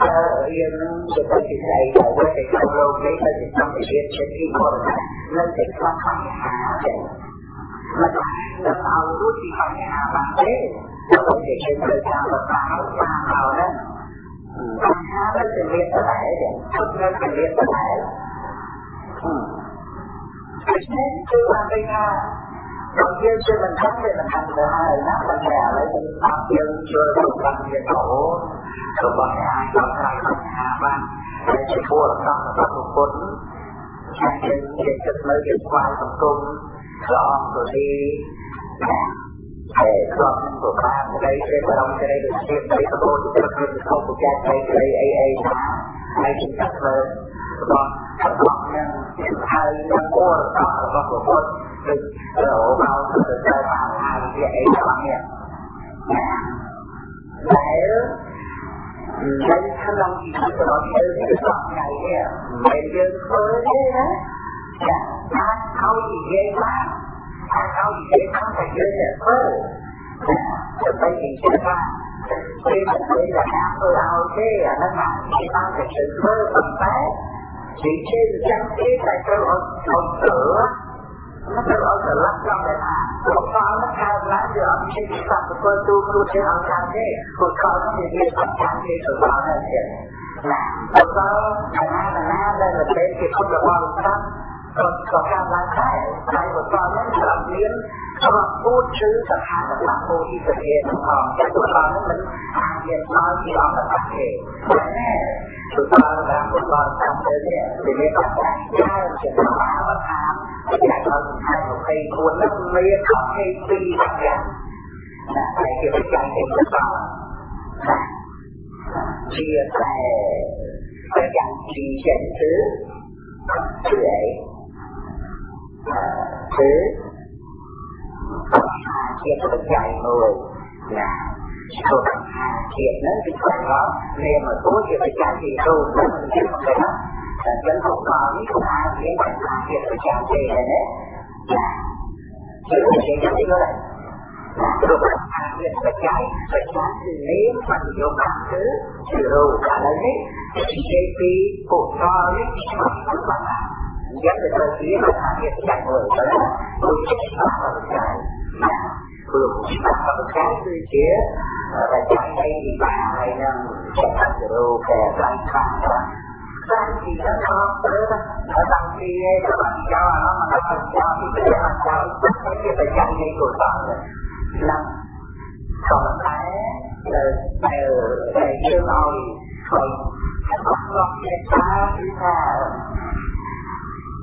តែរៀនទៅទៅទីស្អីទៅទៅក្នុងលោកនេះទៅទីសំភារជាទីបរិបទនៅទីខ្លះបញ្ហាចឹងមិនដល់ឲ្យរួចពីបញ្ហាបានទេទៅជាជាទៅតាមបតាបានដល់ហ្នឹង บองครั้งมันเป็นเวสไหลเดี๋ยวพุทมันเป็นเวทไหลนี่คือความเป็นงานบางทีเชื่อมันทั้งเป็นมันทำได้นะมันแย่อะไรบางทีเชื่อมันบางทีเขาเขาบางอย่างบางอย่าบางอย่างบางแต่จะพูดต้องต้องคนแค่เป็นเด็กจะไม่เด็กความสังคมก็ออกตัวดีนะ ងប្រកាសក្តីសេចក្តីក្តីដូចជាក្តីកបោទៅព្រឹកទៅខុសប្រកាសក្តីក្តីអីអីណាហើយជាកាត់ធ្វើរបស់របស់នឹងហើយនឹងអរតរបស់ព្រះពុទ្ធគឺរបស់ទៅទៅបានហើយជាអីរបស់នេះដែលដែលក្នុងជីវិតរបស់យើងគឺសក់ថ្ងៃនេះមិនយើងធ្វើទេណាចាអាចឲ្យនិយាយបាន how you get contact with that person. But they can get that. Khi mà thấy là after our day, nó là cái ta phải sự mơ tầm tác. Chỉ trên trang trí tại cơ hội hồn cửa, nó cơ hội sự lắc trong đấy mà. Một khó nó cao lá giờ, khi chúng ta phải cơ tu tu trên hồn trang trí, một khó nó thì biết tầm trang trí sự bảo này kìa. Nà, tôi có, thằng A, thằng A, đây là tên thì không được bao nhiêu กฎต่อการล้างได้ในบทความนั้นสลัเลี้ยงสำหรับพูดชื่อสถานต่างๆโดยที่เกิดเหตุต่างแต่บทความนั้นมันอ่านเรียนมาที่เราต่างๆเองแต่แน่บทความต่างๆบทความต่างๆเนี่ยเป็นเรื่องของการย่างเกี่ยวกับภาวะธรรมอยากเราให้ใครควรนั่งเรียนขัให้ตีบางอย่างนะใครเกี่ยวกับใจเป็นต่างๆเชื่อแต่แต่อย่างจริงใจซื้อเฉย thế kia tôi được dạy người là tôi hiện nó cái chuyện đó nên mà tối kia tôi dạy thì tôi cũng biết một cái đó là vẫn không có biết không ai biết bạn kia tôi dạy gì này đấy. Là chữ thì giống như vậy. Được ăn liền phải trái phải trái thì lấy phần nhiều bản thứ từ đầu cả lấy thì JP cũng cho lấy cái mặt bằng dẫn đến tôi chỉ không làm việc chặt người tới tôi chỉ bắt vào trời mà tôi chỉ bắt vào cái tư chế và chẳng đây thì bà hay là sẽ bắt được đâu kẻ bằng bằng bằng bằng thì nó có ở bằng thì các bạn cho nó mà nó bằng cho thì cái đó bằng cho cái kia phải chẳng đi của bạn rồi năm còn cái từ từ chưa rồi còn các bạn con sẽ xa đi xa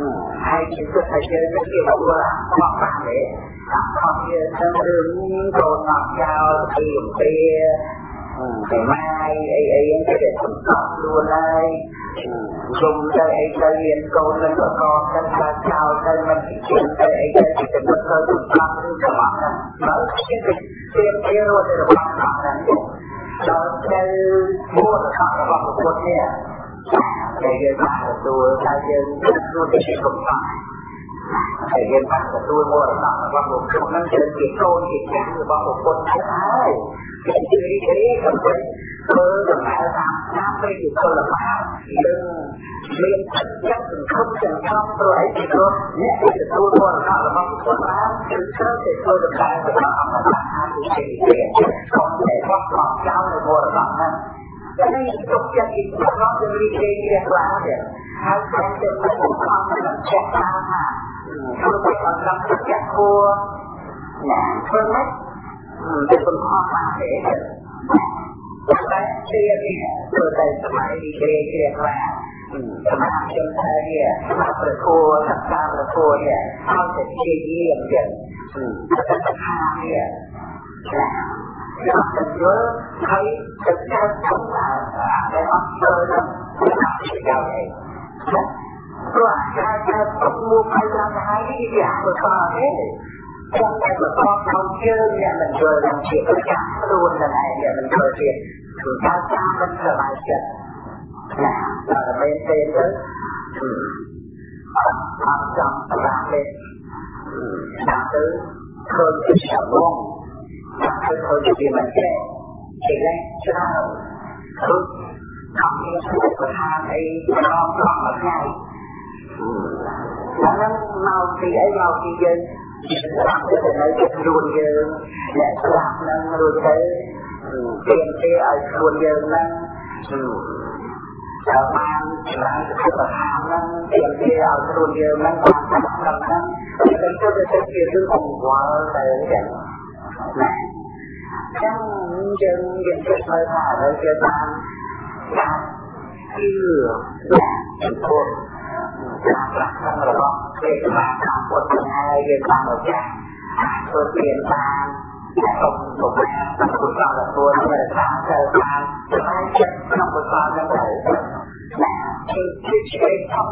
ឲ្យឲ្យអត់ដល់ជាតាគឺថាទៅខាងជាបច្ច័យតាមមួយជាជាយើងក៏ខំឡើងខ្លាំងដែរតែតែទៅបានជាជាខ្លាំងគួរឲ្យថែរក្សាបាទថែរក្សាវាមានកម្លាំងចិត្តណាវាកម្លាំងចិត្តជាខ្លាំងក្នុងការថែរក្សាហើយក៏ថាក៏យើងគេឲ្យគួរដល់ក្នុងពុទ្ធណាហើយជាគិតថាយើងនឹងជាបុគ្គលខ្វះបាក់ទេខំយើងទៅរឿងកូនអត់ចោលពីអំពីតែម៉ាយអីអីហ្នឹងគេសម្បត្តិខ្លួនហើយជុំទៅអីទៅមានកូននឹងក៏កទៅថាចោលទៅមិនជិះទៅអីទៅគេទៅទៅសម្បត្តិឬសម្បត្តិហ្នឹងបើគេទៅទៀមទៀរទៅរបស់ហ្នឹងដល់ទៅមូលដ្ឋានរបស់ពុទ្ធនេះ ដែលយើងបានទទួលថាយើងទទួលទៅជាកំសាន្តហើយយើងបានទទួលមរតករបស់ពុទ្ធហ្នឹងគឺជាកូនជាចាស់របស់ពុទ្ធហើយគេជឿរីករាយដើម្បីធ្វើដំណើរតាមតាមព្រះយុគលបាយើងមានចិត្តចិត្តសង្ឃឹមទាំងក្នុងព្រោះអីពីព្រោះអ្នកដែលទទួលមរតករបស់ពុទ្ធបានគឺត្រូវតែធ្វើដំណើរទៅដល់អមតៈអានិជាទេកុំតែបោះបោះចោលនៅមរតកហ្នឹង จะไม่จบจะกินจะรอบจะมีเรียกว่าเด็กให้ความเด็กมันถูกความมันแจกตาค่ะคือไปกำลังจะแจกครัวนะเพิ่ไหมเป็นคนพ่อมาเด็กจะไเรียนเนี่ยตัวใจสมัยมีเรียกว่าสมาจนไทยเนี่ยมาประโคสักตาประโเนี่ยเข้าเจเยี่ยมเยี่ยมเยี่ยมแต่ปัญหาเนี่ย ខ្ញុំទៅយល់ហើយទៅកើតក្នុងដែលអត់ទៅនឹងជាយ៉ាងអីព្រោះការកើតទុកមួយផ្នែកយ៉ាងណានេះវាអត់ទៅទេចាំតែប្រកបក្នុងជើងអ្នកមិនយល់នឹងជាប្រចាំខ្លួននឹងឯងអ្នកមិនយល់ជាគឺការចាំមិនសบายចិត្តណាតែមែនទេទៅអត់ចាំសម្រាប់ទេតាមទៅឃើញជាឆ្លង ចាំទៅឃើញជាមិនចេះជាលែងច្រើនគឺខំមានសុខភាពអីប្រងប្រងមួយថ្ងៃហ្នឹងមកពីអីមកពីយើងស្ដាប់ទៅនៅខ្លួនយើងអ្នកស្ដាប់នឹងរួចទៅទៀមទាឲ្យខ្លួនយើងហ្នឹងតែបានច្រើនសុខភាពហ្នឹងទៀមទាឲ្យខ្លួនយើងហ្នឹងបានស្ដាប់ហ្នឹងទៅទៅទៅជារឿងអង្វល់ទៅចឹងណា ចឹងយើងយើងគិតមើលថាហើយយើងបានការជឿចំពោះការប្រាក់ខាងរបស់ទេវតាខាងពុទ្ធហើយយើងបានមកចាស់ធ្វើទានបានសូមសូមតាមគុណសាស្ត្រពួនរក្សាសិលបានស្បែកចិត្តក្នុងគុណសាស្ត្រនឹងទៅណាគឺជាឆ្លេថប់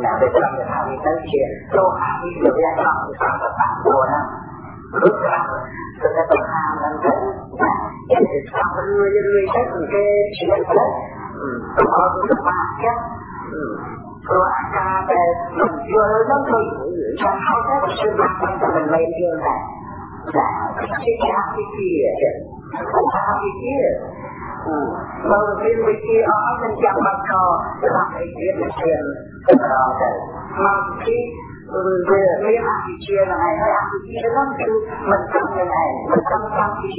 แต่เป็นสัจทำให้ต้นเองโลหะที่เกิดจากความสามสามตัวนะรู้จักสุดท้ายมันก็ยังติดตามมันเรื่อยๆได้ถึงเกชีวิตแล้วความรู้มากแค่ตัวอาการแต่หนุ่มเยอะแล้วก็จะเข้าได้ชีวิตมันจะเป็นไม่เยอะแต่แต่ที่าำที่เกี่ยวกับทำที่เกี่ยว បើរៀនវិទ្យាអស់មិនចាំបាច់ខដាក់អីទៀតទៀតទៅដល់ទៅមកទីវាមានអវិជ្ជានឹងឯងហើយអវិជ្ជានឹងគឺមិនចាំនឹងឯងមិនចាំចាំពី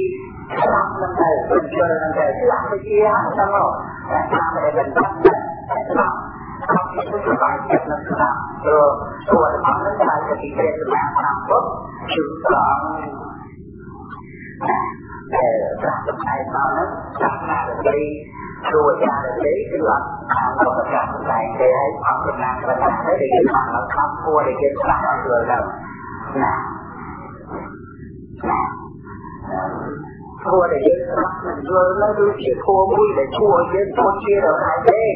ស្លាប់នឹងទៅមិនជឿនឹងទៅស្លាប់វិជ្ជាហ្នឹងមកតែតាមតែមិនចាំស្លាប់ แต่รักใจมาน้นรักมาเลยดูอย่างเลยคือรักทางประสบใจได้ให้ความสงคัญประการได้เกิดมาแล้วครับตัวได้เกิดสร้างเกิดแล้วนะนะตัวได้เกิดสร้างเกิดแล้วดูเกี่ยวกับมุ่ยได้ชั่วเย็นตัวเที่ยวหายเด้ง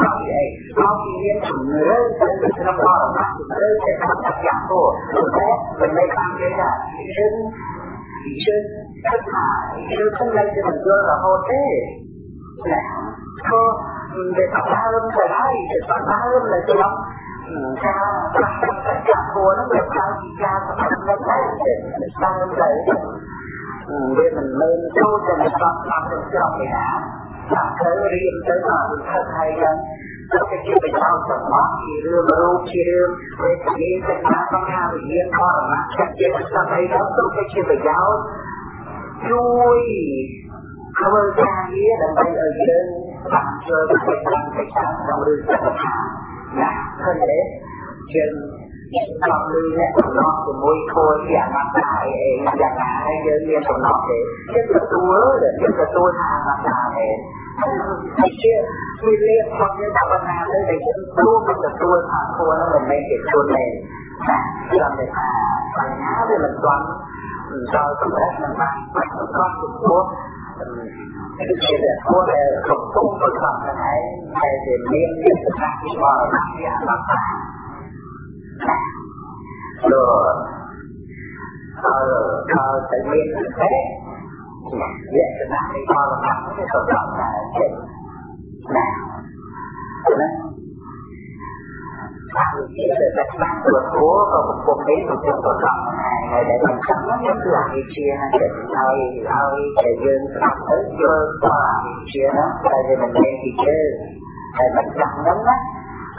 เราเองเราเรียนถึงเรื่องการศึกษาเราเรื่องการทำอย่างโตแล้วเป็นในทางเดียวกันเช่นเช่น មិនដែលជាមិនយល់រហូតទេណាក៏វាដើមទៅហើយទៅដើមនៅក្នុងការប្រតិបត្តិការគួរនឹងវាកើតពីការសម្រេចដែរដើមទៅវាមិនមែនចូលទៅในស្រុកស្លាប់ទៅច្រកទេណាដាក់ទៅរៀនទៅដល់ខិតហើយយ៉ាងទៅជាប្រយោជន៍សម្រាប់ជារឿងរូបជារឿងវេទនាសញ្ញាបង្ហាវិញ្ញាណបរមៈចិត្តជាស្ថាប័យទៅទៅជាប្រយោ chui không ơi cha nghĩa là bay ở trên bạn chơi các cây tăng cây tăng trong đường sẵn sàng là thân thế trên còn lưu nét của nó thì môi thôi giả mắt lại giả ngã hay đơn nhiên của nó thì rất là tua là rất là tua thà mắt lại thì chưa? Khi liên quan đến đạo văn nam đấy thì chúng tua mình là tua thà tua nó mình nên kiểm tua này. Là làm để mà phải nhá để mình toán ថាអមតៈទេហើយជាវិលាផងយើងថាបណ្ណាទៅដែលយើងព្រមមិនទទួលថាគោលហ្នឹងមិនមែនជាខ្លួនទេណាខ្ញុំតែថាបញ្ហាវាមិនទាន់ដល់កម្រិតនឹងបានបាច់ប្រកបចំពោះជាគួរតែកំពុងប្រកបនឹងឯងតែជាមានយុទ្ធសាស្ត្របរិបត្តិជាអត្តតាលោកអើបើតែមានតែលក្ខណៈនៃបរិបត្តិនេះក៏ដល់ដែរចិត្តណាណាតាមជាតែស្ដាប់ទៅគួរក៏កំពុងនេះកំពុងប្រកប thầy để làm sao những loại chia định thôi, thôi để dương tâm tới cơ qua chia đó. Tại vì mình đem thì chứ thầy mình chặn lắm á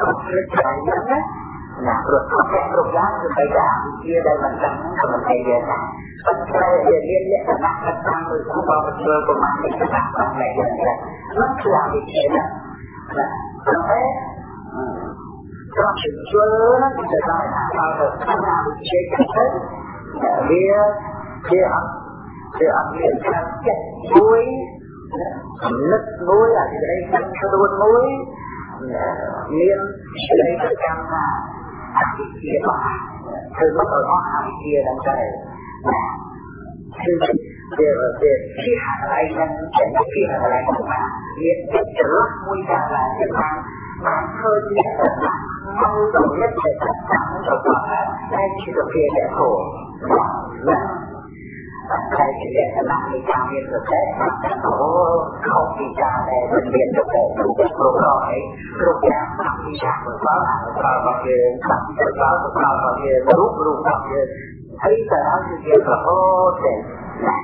không lịch lại lắm á. Là luật không thể công giáo thì phải trả chia đây mình chặn thì mình thầy về là bất kể về liên hệ là bạn bất tăng người không bao giờ cơ của mình thì các bạn không lại dần dần mất loại bị chia đó là không thế cho sự chớ nó thì sẽ nói là sao được không nào được chia chặt hết. វាវាអត់វាអត់មានខាងចិត្តមួយអំណឹកមួយអតិរិយកម្មស្រួលមួយមានសេចក្តីប្រកាន់ថាអតិជាបោះធ្វើមកឲ្យអស់អតិជាដល់ទៅគឺវាវាជាអីមិនចេះជាអីមិនមានចិត្តច្រឡំមួយដែរដែលថា នមានសតិគ្រប់គ្រប់រយគ្រប់យ៉ាងតាមវិជាប្រកបអនុផលរបស់យើងតាមប្រកបប្រកបរបស់យើងរូបរូបរបស់យើងហើយតែឲ្យជារហូតទេណា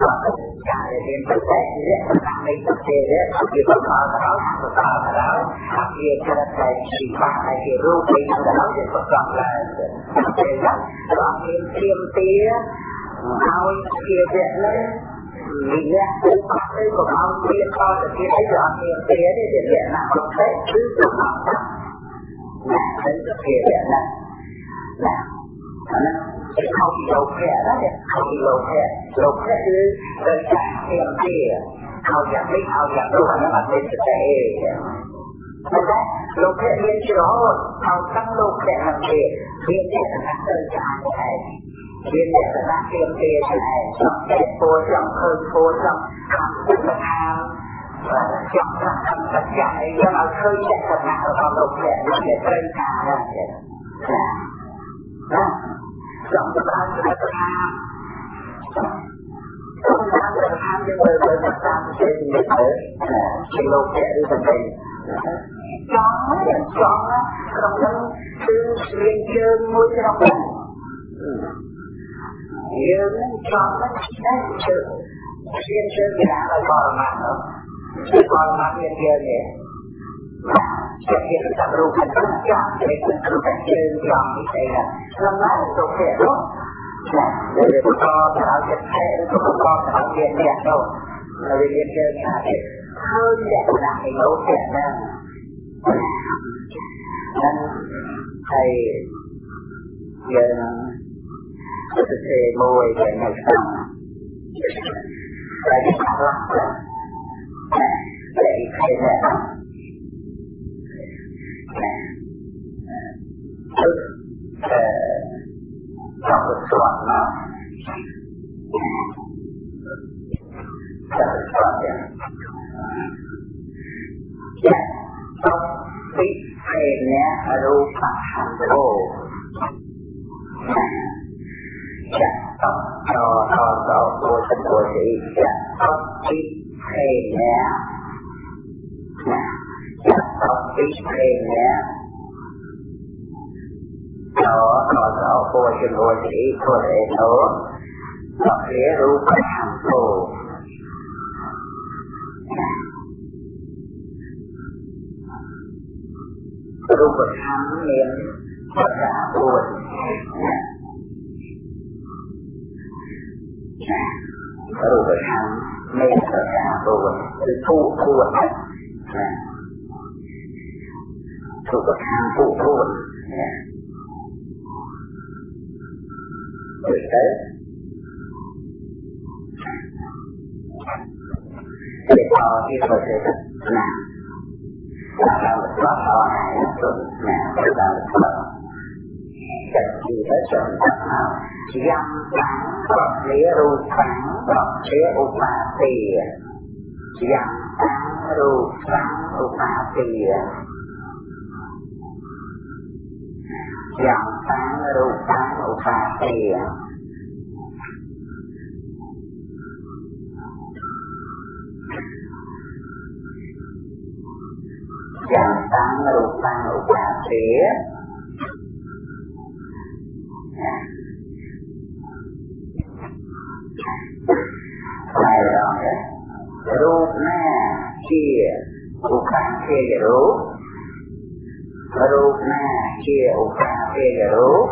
ការរៀនទៅ cả để tìm tất cả nghĩa tất cả mình tất cả nghĩa tất cả tất cả tất cả tất cả tất cả tất cả cho nên là chỉ ba cái chữ rung thì nó đã nói được tất là tất cả nhất và mình tiêm tía ao kia viện lên vì nghe cũng phát tới của ông tiên to thì khi thấy được tiền tía thì tiền viện là còn thấy thứ của ông là thấy được tiền viện này là ត់មានទេទេលក្ខណៈរបស់តែគឺប្រកបណាទៅជាវៈណាណាអានេះខុសពីលោកភៈណាខុសពីលោកភៈលោកភៈគឺដោយការធៀមទាឲ្យយ៉ាងនេះឲ្យយ៉ាងនោះអានោះអត់មានទេទេប៉ុន្តែលោកភៈមានជារហូតឲ្យទាំងលោកភៈនឹងទេមានលក្ខណៈទៅចាស់ឯងមានលក្ខណៈទៀមទាឆ្នៃចង់តែពោចង់ឃើញពោចង់ខាងទឹកខាងចង់ប្រាក់កម្មសច្ចៈអីយ៉ាងឲ្យឃើញលក្ខណៈរបស់លោកព្រះនេះត្រូវការហ្នឹងណា ចង់ទៅបានលក្ខណៈខ្ញុំបានទៅខាងយើងទៅទៅតាមជានិយាយទៅជាលោកព្រះឬទៅចង់ហ្នឹងចង់ក្នុងហ្នឹងគឺស្រៀងជើងមួយក្នុងហ្នឹងយើងចង់តែជឿជឿជឿពីណាដល់បរមត្តនោះគឺបរមត្តមានយើង จะเห็นกัรูปเป็นทุกอย่างเห็นเป็นรูปเป็นเชิงอย่างนี้เองแล้วนั่นตรงนี้เนาะเดี๋ยวผู้กองสาวจะแทนผู้กองสาวเรียนเนี่ยเราเราเรียนเดินหาเด็กเพิ่มแหละหนักในโลกเนี่ยนะนั้นใครยนงจะเทโมยอย่างไรก็ไปที่หลังแต่อีกใครเนี่ย thức trong một soạn nào trong một soạn nào trong tích phê nhé rupa santo chắc tóc cho to to của sinh của sĩ chắc tóc tích ý thầy nhé, đó có rõ vô chân vô chỉ vô thể nổ có nghĩa rũ bất hẳn thù rũ bất hẳn niệm tất cả buồn rũ bất hẳn niệm tất cả buồn thì thu buồn ผู้ประทานผู้พูดนะจุด tới để cho cái cơ thể thật là là đang được bắt đầu nó chuẩn là tôi đang được bắt đầu thật thì tới chuẩn thật nào dâm tán vật lý ru tán vật lý u ma tỳ dâm tán ru อย่างสร้างรูปสร้างอุปาเตียอย่างสร้างรูปสร้างอุปาเตียไม่รองรูปหน้าเชี่ยอุปาเตียรูป Karuna chiều ca hiểu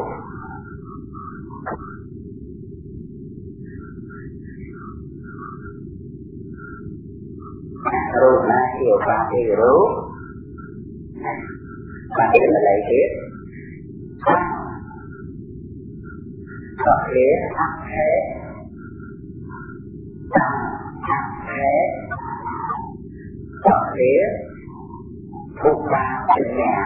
Karuna chiều ca hiểu Và đến là lấy tiếp Có thế thắc thế Thắc thế Có thế Phục vào trên nhà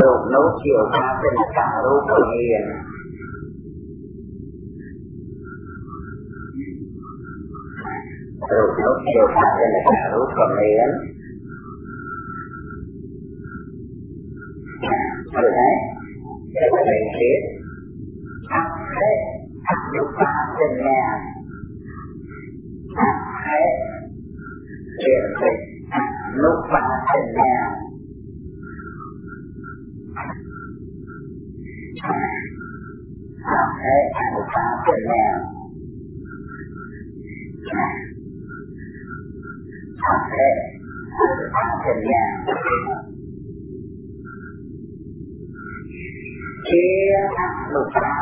លោកនោះជាការសិនកម្មរូបមាន lúc lúc đều phát ra là cả lúc còn liền Được đấy Để có thể biết Thật thế Thật lúc phát trên nhà Thật thế Chuyện dịch Lúc phát trên nhà làm thế anh được ta quên nghèo làm thế anh được ta quên nghèo chia ác được ta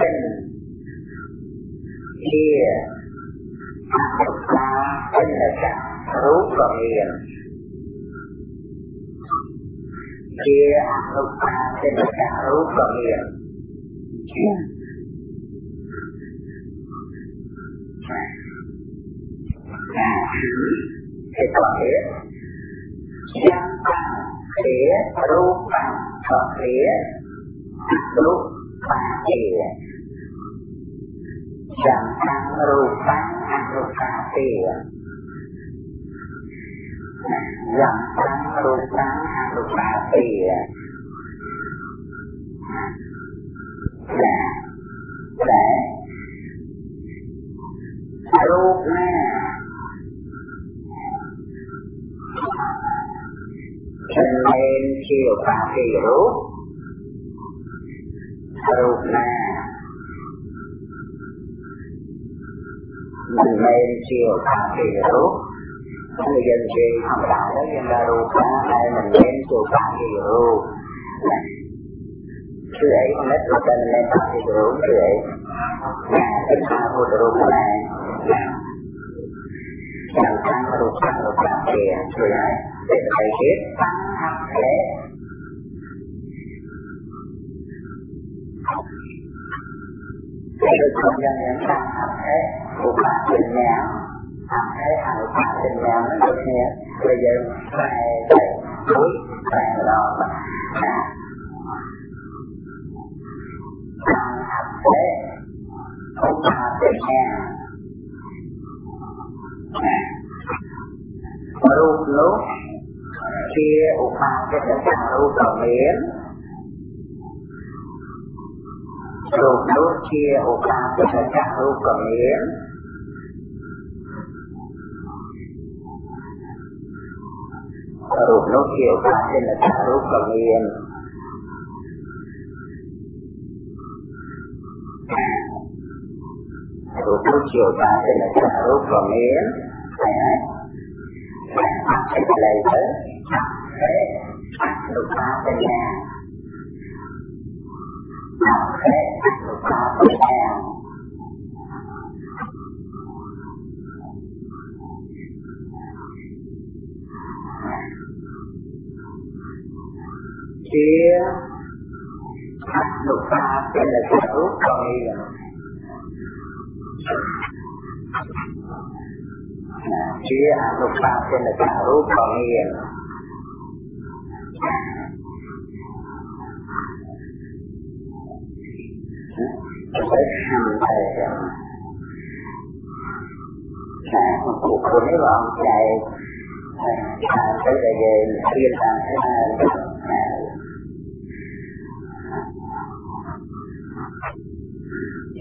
tình chia ác được ta tình là chẳng hữu và hiền chia lúc trên tất cả lúc còn nhiều. À, thì có nghĩa nhân bằng nghĩa rút bằng có nghĩa rút bằng nghĩa chẳng bằng rút bằng rút bằng nghĩa dòng tâm tu tán tu ba thì là để lúc nè chân lên chiều ba thì lúc lúc nè mình lên chiều ba thì lúc người dân gì không tạo đó dân đa ru quá nay mình đến chùa ba thì rượu sư ấy không hết rồi tên mình lên ba thì rượu sư ấy nhà chúng ta mua đồ rượu này làm sang đồ sang đồ sang kìa rồi ấy để thầy biết tăng học thế Hãy subscribe cho kênh Ghiền Mì Gõ Để không bỏ lỡ những video hấp dẫn អានហើយអានបាក់ទាំងយ៉ាងហ្នឹងដូចគ្នាព្រោះយើងប្រែទៅជួយប្រែដល់ណាតាមអត់ទេឧបមាទាំងយ៉ាងរូបលោកជាឧបមាទាំងយ៉ាងរូបដ៏មានរូបនោះជាឧបមាទាំងយ៉ាងរូបក៏មាន รูปนกเกี่ยวกับเป็นอาจารย์รูปกระเมียนรูปนกเกี่ยวกับเป็นอาจารย์รูปกระเมียนเป็นอะไรเถอะลูกตาเป็นแง่ลูกตาเป็นแง่ kia thắt lục ba cho là cái thuốc rồi kia lục ba cho là cái thuốc rồi Đấy, thầy chạy một cuộc của mấy bọn chạy chạy tới về về thiên tàng thế này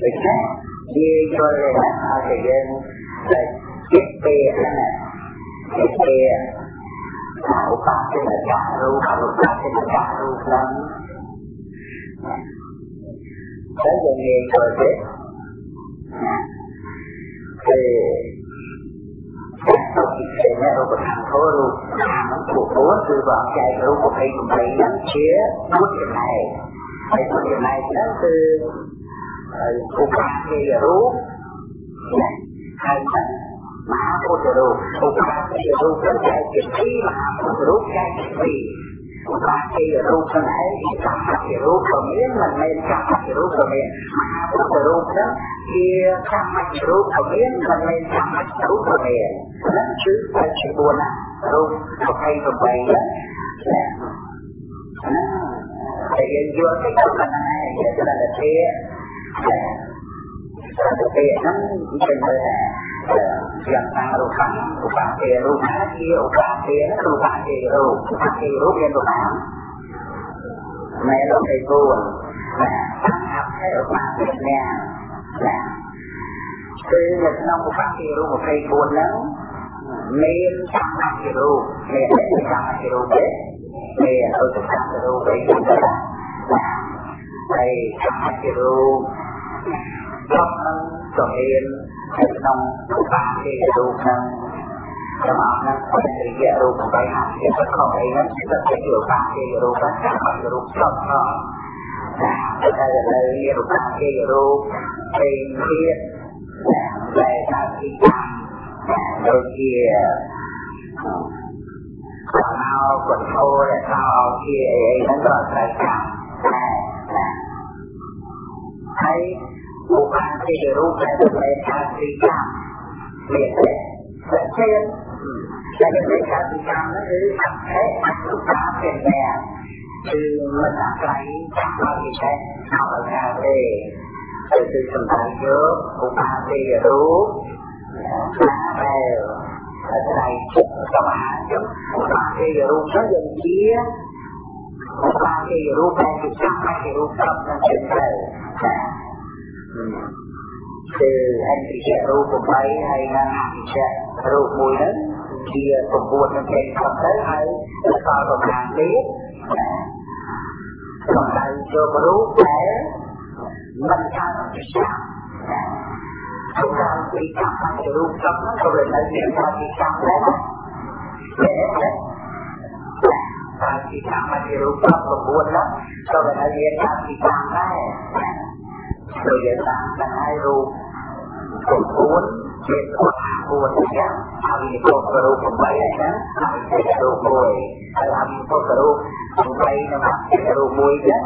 người khác chia cho lên họ thời gian, là chết bia này chết bia bảo pháp trên mặt trả lưu bảo luật pháp trên mặt trả lưu lắm tới giờ nghe rồi chết thì tiếp tục thì nó đâu có thằng thố luôn. Của bố sư vợ chạy lưu của thầy cũng phải nhắm chía bước cái này thầy bước này sáng từ ហ្នឹងគឺឧបសិយរូបហើយមហាពុទ្ធរូបឧបាសិករូបចែកជាពីរមហាពុទ្ធរូបចែកជាពីរឧបាសិករូបហ្នឹងឯងកម្មជារូបក៏មានមិនមែនកម្មជារូបក៏មានមហាពុទ្ធរូបហ្នឹងជាកម្មជារូបក៏មានមិនមែនកម្មជារូបក៏មានហ្នឹងគឺតែជា4ណារូប28ហ្នឹងតែយើងយល់ទៅប៉ុណ្ណាឯងតែតែទេ ប្រទេសហ្នឹងគេមើលថាយ៉ាងណារូបារូបាទេរូបាជារូបាទេរូបាទេរូបាទេរូបមានរូបាមែនដល់ទី4ណាអត់ទេរូបាទេណាណាគឺនៅក្នុងរូបាទេរូប24ហ្នឹងមានសម្បត្តិជារូបមានសម្បត្តិជារូបទេមានអត់សម្បត្តិជារូបទេណាហើយសម្បត្តិជារូប រកបអីហ្នឹងគឺទៅជាបាទេរូបហ្នឹងបាទេរូបស្បផងតែនៅរូបបាទេរូបពេញទៀតតែថាទីដូចជាមកកន្ធោដែលតោជាអីហ្នឹងក៏ត្រូវចាំហើយបុគ្គលជារូបដែលเป็นការទីកម្មមានទេតែជាតែเป็นការទីកម្មនោះគឺអត្ថេអនុបាเป็นแนวគឺមិន upanti rupa upantikam liền để thêm là cái thể cả thì cảm nó cứ tập thế tập lúc ta tiền bè thì mình đặt lại tập bao nhiêu thế học ở nhà thì từ từ chúng ta nhớ cũng ta thì đủ đều ở cái này cho bạn chúng ta thì đủ nó dần chia. Chúng ta thì đủ ba thì trăm ba thì đủ trăm nên chuyện đều គឺអតិជារូប8ហើយនឹងអតិជារូបមួយហ្នឹងជា9នឹងគេខាងទៅហើយសល់ប្រមាណទៀតសំដៅយករូបដែលមិនខាងពីចាំគឺតាមពីចាំខាងរូបចំហ្នឹងក៏លើនៅមានខាងពីចាំដែរណាតាមពីចាំមកជារូបចំ9ហ្នឹងក៏លើនៅមានខាងពីចាំដែរ ដោយយើងតាមតែឲ្យរូប9ជា9យ៉ាងហើយពុទ្ធរូប8ហ្នឹងហើយរូប1ហើយអភិពុទ្ធរូប8នឹងអភិរូប1ចឹង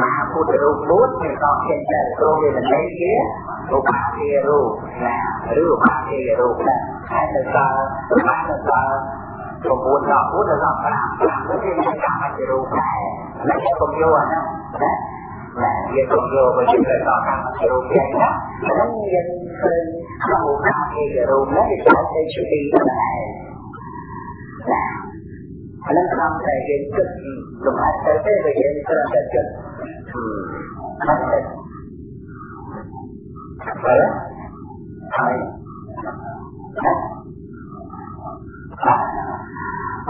មហាពុទ្ធរូប4មានតចេញតែគ្រោះវាមិនទេជាឧបាទារូបណាឬឧបាទារូបណាហើយទៅដល់បានទៅដល់9ដល់4ដល់5 5ទៅជាកម្មជារូបដែរនេះកុំយកអាហ្នឹងណាណាយើងកុំយកមកជាដល់កម្មជារូបយ៉ាងណាហ្នឹងយើ dân còn vô và chúng ta còn rùm dày đó nông dân khơi hầu nào thì rùm nó thì phải xây sự đi lại làm dạ. không thể hiện cực đúng là tới thế về hiện tức là cực không cực phải đó. Phải dạ.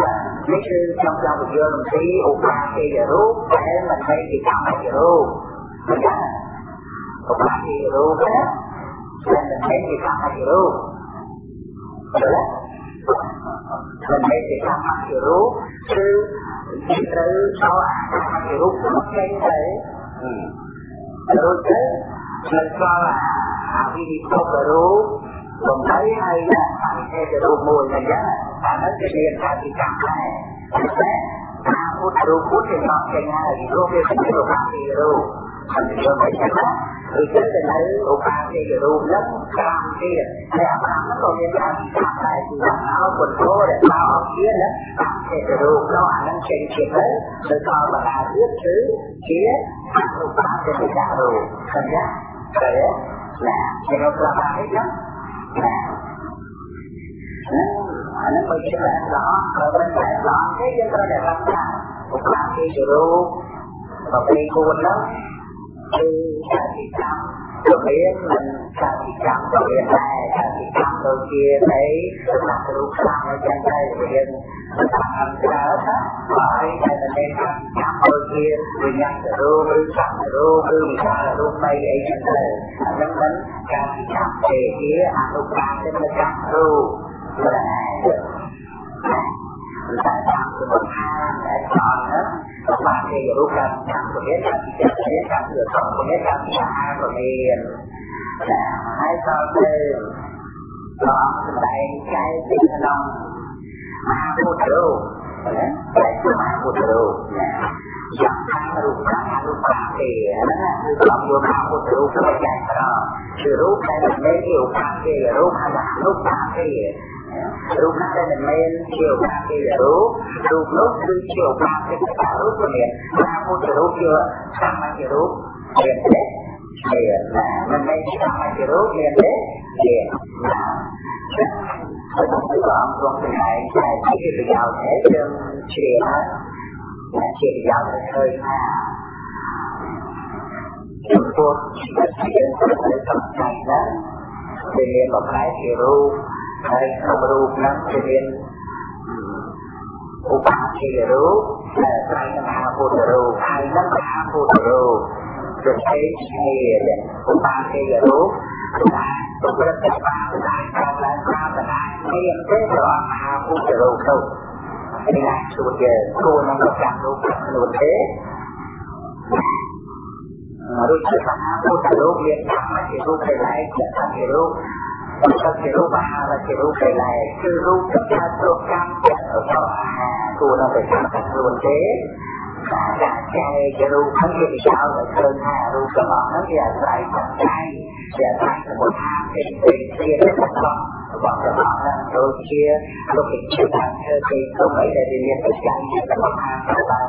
dạ. mấy sư trong trong một vô đồng chí ụt bạc thì rút, em mình thấy thì chẳng phải giờ rút. មិនមែនជាកម្មជារូបមិនចឹងឧបាទេយរូបណាដែលមិនមែនជាកម្មជារូបយល់ទេមិនមែនជាកម្មជារូបគឺជាត្រូវចូលអាកម្មជារូបមកចេញទៅរួចទៅនៅសល់អាវិនិច្ឆ័យរូបបំបីហើយតាមឯករូបមួយអញ្ចឹងអានោះជាមានការពិកម្មដែរតែអាពុទ្ធរូបពុទ្ធជាមកចេញហើយរូបវាជារូបពីរូប ហើយយកទៅចឹងឬទៅទៅនៅឧបាទេយរូបហ្នឹងក្រំទៀតហើយអាប្រាំហ្នឹងក៏មានការចាប់ដែរគឺថាអោពុទ្ធោដែលតោអត់ទៀតណាតាមទេយរូបនោះអាហ្នឹងចេញទៀតទៅទៅដល់បដាទៀតគឺជាអនុបាទេយរូបឃើញទេតែណាគេនៅប្រាប់ថាអីចឹងណាអានេះបើជាល្អបើមិនល្អទេយើងត្រូវតែរាប់ថាឧបាទេយរូបប្រ từ xa thị trắng tôi biết mình xa thị trắng tôi biết này xa thị tôi kia thấy tôi làm cái lúc ở trên đây thì dân làm làm sao hết bởi cho nên nên xa tôi kia tôi nhận từ đô tôi sẵn từ đô tôi bị xa là đô bay ấy trên đây dẫn đến xa thị trắng về phía ăn lúc sang đến là trắng là này ก็มาธิรู้การจับคนนี้จับจัดคนนี้จับเสือสคนนี้จับจับห้าคนเองให้เราเดินลอใส่ใจสิ่งลองมาพูดรู้ใจคือมาพูดรู้อยากทำรูปร่างรูปร่างเสียนะคือลองโยมาพูดรู้เข้าใจเราคือรู้แบบนี้อยู่ความเสียรู้ขนาดรูปร่างเสีย ណាគឺព្រះយកមហាពុទ្ធរូបទៅចែកប្រគឺរូបដែលមិនមែនជាឧបាទេរូបហៅថារូបកាទេរូបណាដែលមិនមែនជាឧបាទេរូបរូបនោះគឺជាឧបាទេរូបមានថាពុទ្ធរូបជាសម្មាជារូបមានទេមានណាមិនមែនជាសម្មាជារូបមានទេមានណាហើយដល់ព្រះអង្គទ្រង់ទាំងឯងតែជាប្រយោជន៍ហើយយើងជ្រាបហើយជាប្រយោជន៍ទៅឃើញថាចំពោះជីវិតយើងទៅសំខាន់ណាស់វាមានបំលែជារូប ហើយក្នុងរូបហ្នឹងគឺមានឧបាជារូបតែត្រៃមហាពុទ្ធរូបហើយនឹងមហាពុទ្ធរូបប្រភេទគ្នាឧបាជារូបថាប្រព្រឹត្តទៅបានតែតាមឡើងតាមតាមមានទេព្រះមហាពុទ្ធរូបទៅនេះណាជួយយើងគួរនឹងប្រចាំរូបខ្លួនទេរូបជាមហាពុទ្ធរូបមានកម្មជារូបដែលឡែកជារូបសត្វជារូបអាហារជារូបកែឡែគឺរូបទឹកថាប្រកម្មចិត្តរប cái rupa và cái rupa này cái rupa cha thuộc căn chặt ở đó. À cô nó phải tham thật luôn thế. Và cả cái cái rupa cái thì sao là sơn hà rupa nó nó là sai chặt sai là sai một tham thì thì kia rất là to và cái đó là đôi kia, lúc thì chưa làm thơ thì không phải là đi liên tục chặt là một tham là ban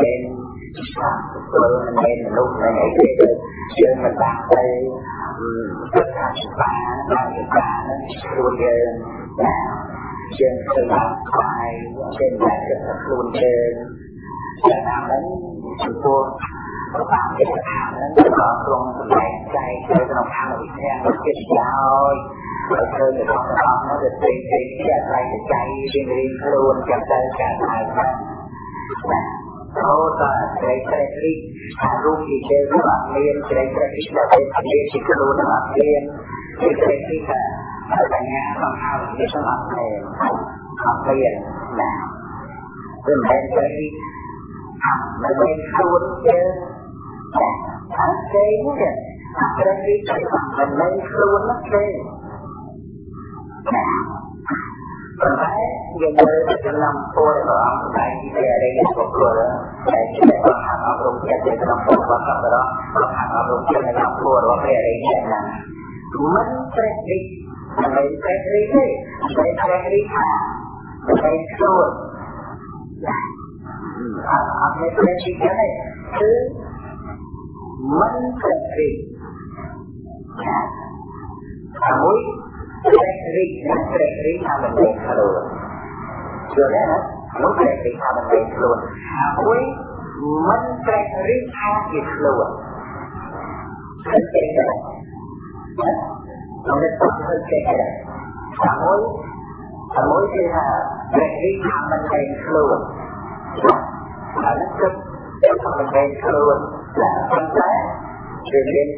cái ហ្នឹងដូចជាលោកវិជ្ជាថាធ្វើទីទុំអីដែលមានប្រចាំរបស់អាហារបានជាវាអត់មានថាពលមិនមែនមនុស្សមិនអីទេយើងមិនបានទៅគិតថាច្បាស់បានច្បាស់នឹងខ្លួនយើងណាយើងឃើញថាខ្វាយយើងតែគិតថាខ្លួនយើងតែតាមហ្នឹងចំពោះប្រកាសជាថាហ្នឹងក៏ត្រង់សម្ដែងចែកទៅក្នុងខាងវិទ្យាវិទ្យាឲ្យហើយឃើញរបស់ទាំងអស់នោះទៅទីទីជាអាស្រ័យចែករៀងរៀងខ្លួនចាំទៅការហើយណាហូត ចូលតែត្រីត្រីរីអារូបវិជ័យនោះអត់មានត្រីត្រីរីដែលជាព្រាជាខ្លួនអត់មានត្រីត្រីរីថាបញ្ញាក្នុងអោវាអត់មានអត់មានណាព្រមតែត្រីរីមិនមែនខ្លួនទេអត់ទេទេត្រីរីមិនមែនខ្លួនទេណា ប៉ុន្តែយើងមើលទៅក្នុងពុទ្ធរបស់អង្គតែជារិយបុគ្គលដែលជាបង្ហាញអប់រំចិត្តនៅក្នុងពុទ្ធរបស់សប្បុរសបង្ហាញអប់រំចិត្តនៅក្នុងពុទ្ធរបស់ព្រះរិយហ្នឹងមិនត្រេករិះមិនត្រេករិះទេមិនត្រេករិះថាមិនខ្លួនអត់អត់មានត្រេករិះទេគឺមិនត្រេករិះមួយត្រេករិះណាត្រេករិះថាមិនមានខ្លួនជឿទេណានោះត្រេករិះថាមិនមានខ្លួនមួយ nó sẽ thấy sao mình đẹp luôn chưa lẽ nó sẽ thấy mình đẹp luôn cuối mình sẽ thấy sao mình luôn thân thể này nó sẽ tập thân thể này và mỗi và mỗi khi là mình đi thăm mình đẹp luôn mình đẹp luôn là thân thể rồi đến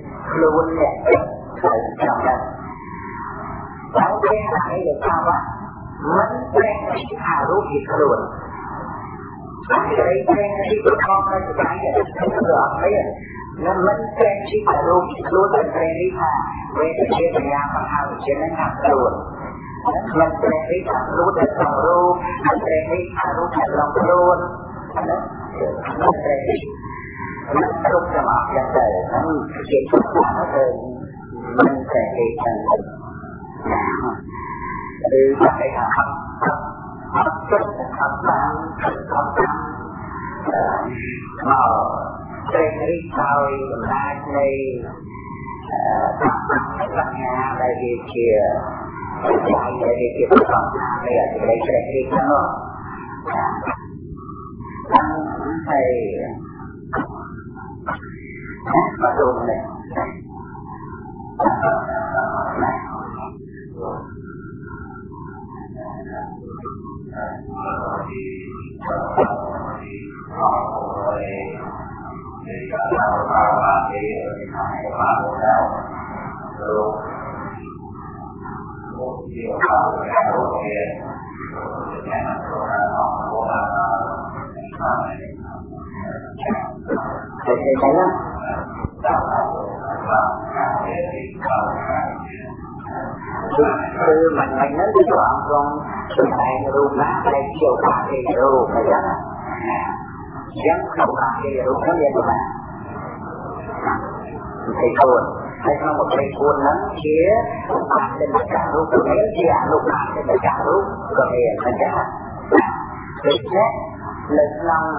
ពេលដែលយើងថាមិនប្រែអារូបជាខ្លួនតែប្រែទីប្រកបដោយសេចក្តីដែលអត់មាននឹងមិនប្រែទីអារូបជាខ្លួនតែប្រែនេះថាវេទនាបញ្ញាមហាវិជ្ជានឹងថាខ្លួនមិនប្រែទីថាខ្លួនដែលក្នុងរូបមិនប្រែទីថារូបដែលក្នុងខ្លួនណាមិនប្រែទីមិនគ្រប់ទាំងអស់យ៉ាងទៅហ្នឹងជាជាទៅមិនប្រែទីទាំង từ đại học học chất học đạo học tâm màu trên cái sau là này Bắc Nga đây thì kia Đại đây thì kia Bắc Nga đây là cái cái cái cái nó Anh thầy Bắt đầu này từ mạnh mạnh nhất cái đoạn con Sebenarnya rumah lagi jauh itu kayak Yang rumah itu kan ya rumah Thầy Thuần Thầy Thuần một thầy quân lắm Chia Bạn trên tất cả lúc Tôi chỉ chia lúc bạn trên tất cả lúc Còn hiện tất cả Thế thế Lực lòng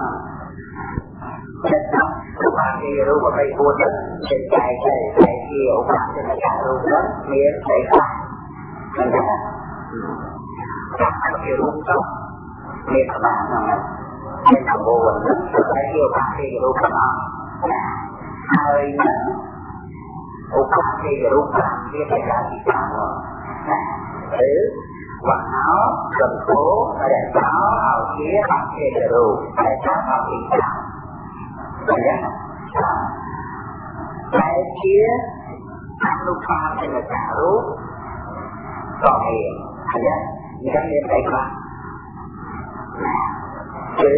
Lực lòng Lúc bạn thì lúc một thầy quân lắm Trên cái thầy thầy hiểu Bạn trên tất cả lúc lắm Miễn thầy Thuần Thế thế នប្រមាណ24ហើយក្នុង24ហ្នឹងជាឧបាទេករូបក៏មានជាអនុបាទេករូបក៏មានអញ្ចឹងដូច្នេះនៅក្នុងចិត្តឧបាទេរូប24ហ្នឹងជាចែកទៅតែជាឧបាទេករូបហ្នឹងមានស្អីខ្លះមិនដឹងជារូបទៅមានស្មារតីមានអវោនតែជាឧបាទេរូបទាំងអស់ហើយឧបាទេរូបប្រាំមានតែការទីតាមឬវណ្ណោសំពោរៈតោអោជាអភិរូបតែតាមអភិតាមអញ្ចឹងតែជាអនុបាតិករូបក៏មានអញ្ gắn liền tại khoa chữ.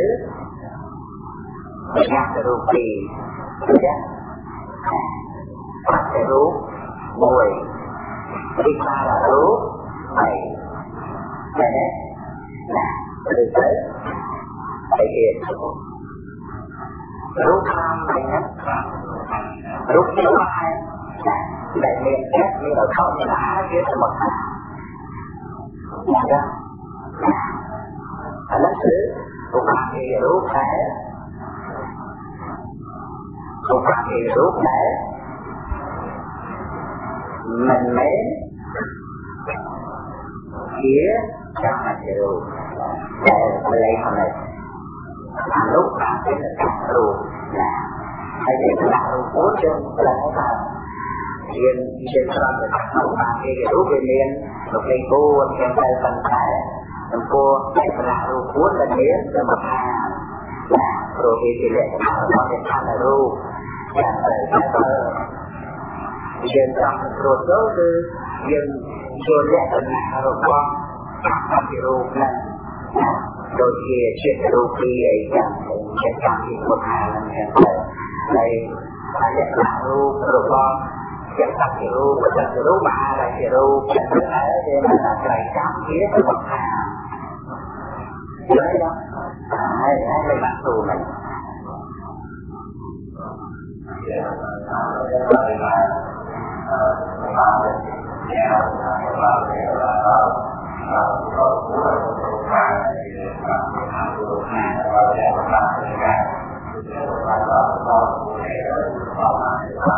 Nhắc sẽ rút đi chất sắc sẽ rút mùi đi xa là rút mày sẽ từ tới thể hiện rút tham thành nhất rút thứ hai đại niệm chết như là không đã biết một nhà ra ở đất xứ cũng phát hiện rút thể cũng phát hiện rút thể mình mới chĩa cho mà chịu. Để lấy của mình mà lúc bạn sẽ được đặt tù là dạ. phải biết là tù cố chân là cái thật thiên trên sân được đặt tù bạn kia rút về miền ជាកម្មជារូបដែលលេខនេះអនុបាទេរូបណាហើយវាដាក់រូបមួយយើងប្រែថាយើងជាច្រើនទៅក្នុងបានគេរូបវាមាន24ចឹងទៅប៉ុន្តែចំពោះតែប្រឡាក់រូប4ដែលមានសមថាព្រោះវាជាលក្ខណៈរបស់វាខាងរូបយ៉ាងទៅតែយើងចង់ត្រួតទៅគឺយើងយល់លក្ខណៈរបស់ជារូបហ្នឹងដូចជាចិត្តរូបពីអីចឹងចិត្តកម្មពីពុទ្ធហ្នឹងចឹងទៅហើយលក្ខណៈរូបរបស់ Chatakiru và Chatakiru mà Chatakiru Chatakiru thì đây là đầy cảm nghĩa của Phật Hà Nhớ đó. Hai cái bản thù mình Thank you. รับรั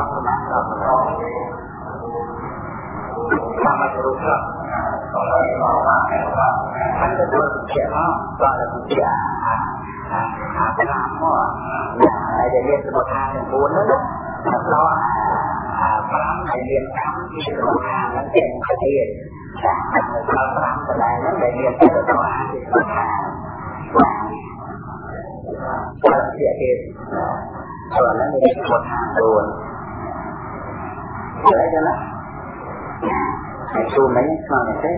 บรับทำมาดูครับมันจะดูเขียนว่าตอนเราเขียนอาจจะนำว่าอะไรจะเรียนสมุทรทางบูนแล้วเราพร้อมในเรียนตามที่สมุทรทางนั้นเป็นประเทศเราพร้อมแสดงนั้นในเรียนที่สมุทรทาง วันเสียเองส่วนนั้นเป็นคนโดนอะไรกันนะไม่ชูไหมมาไม่ใช่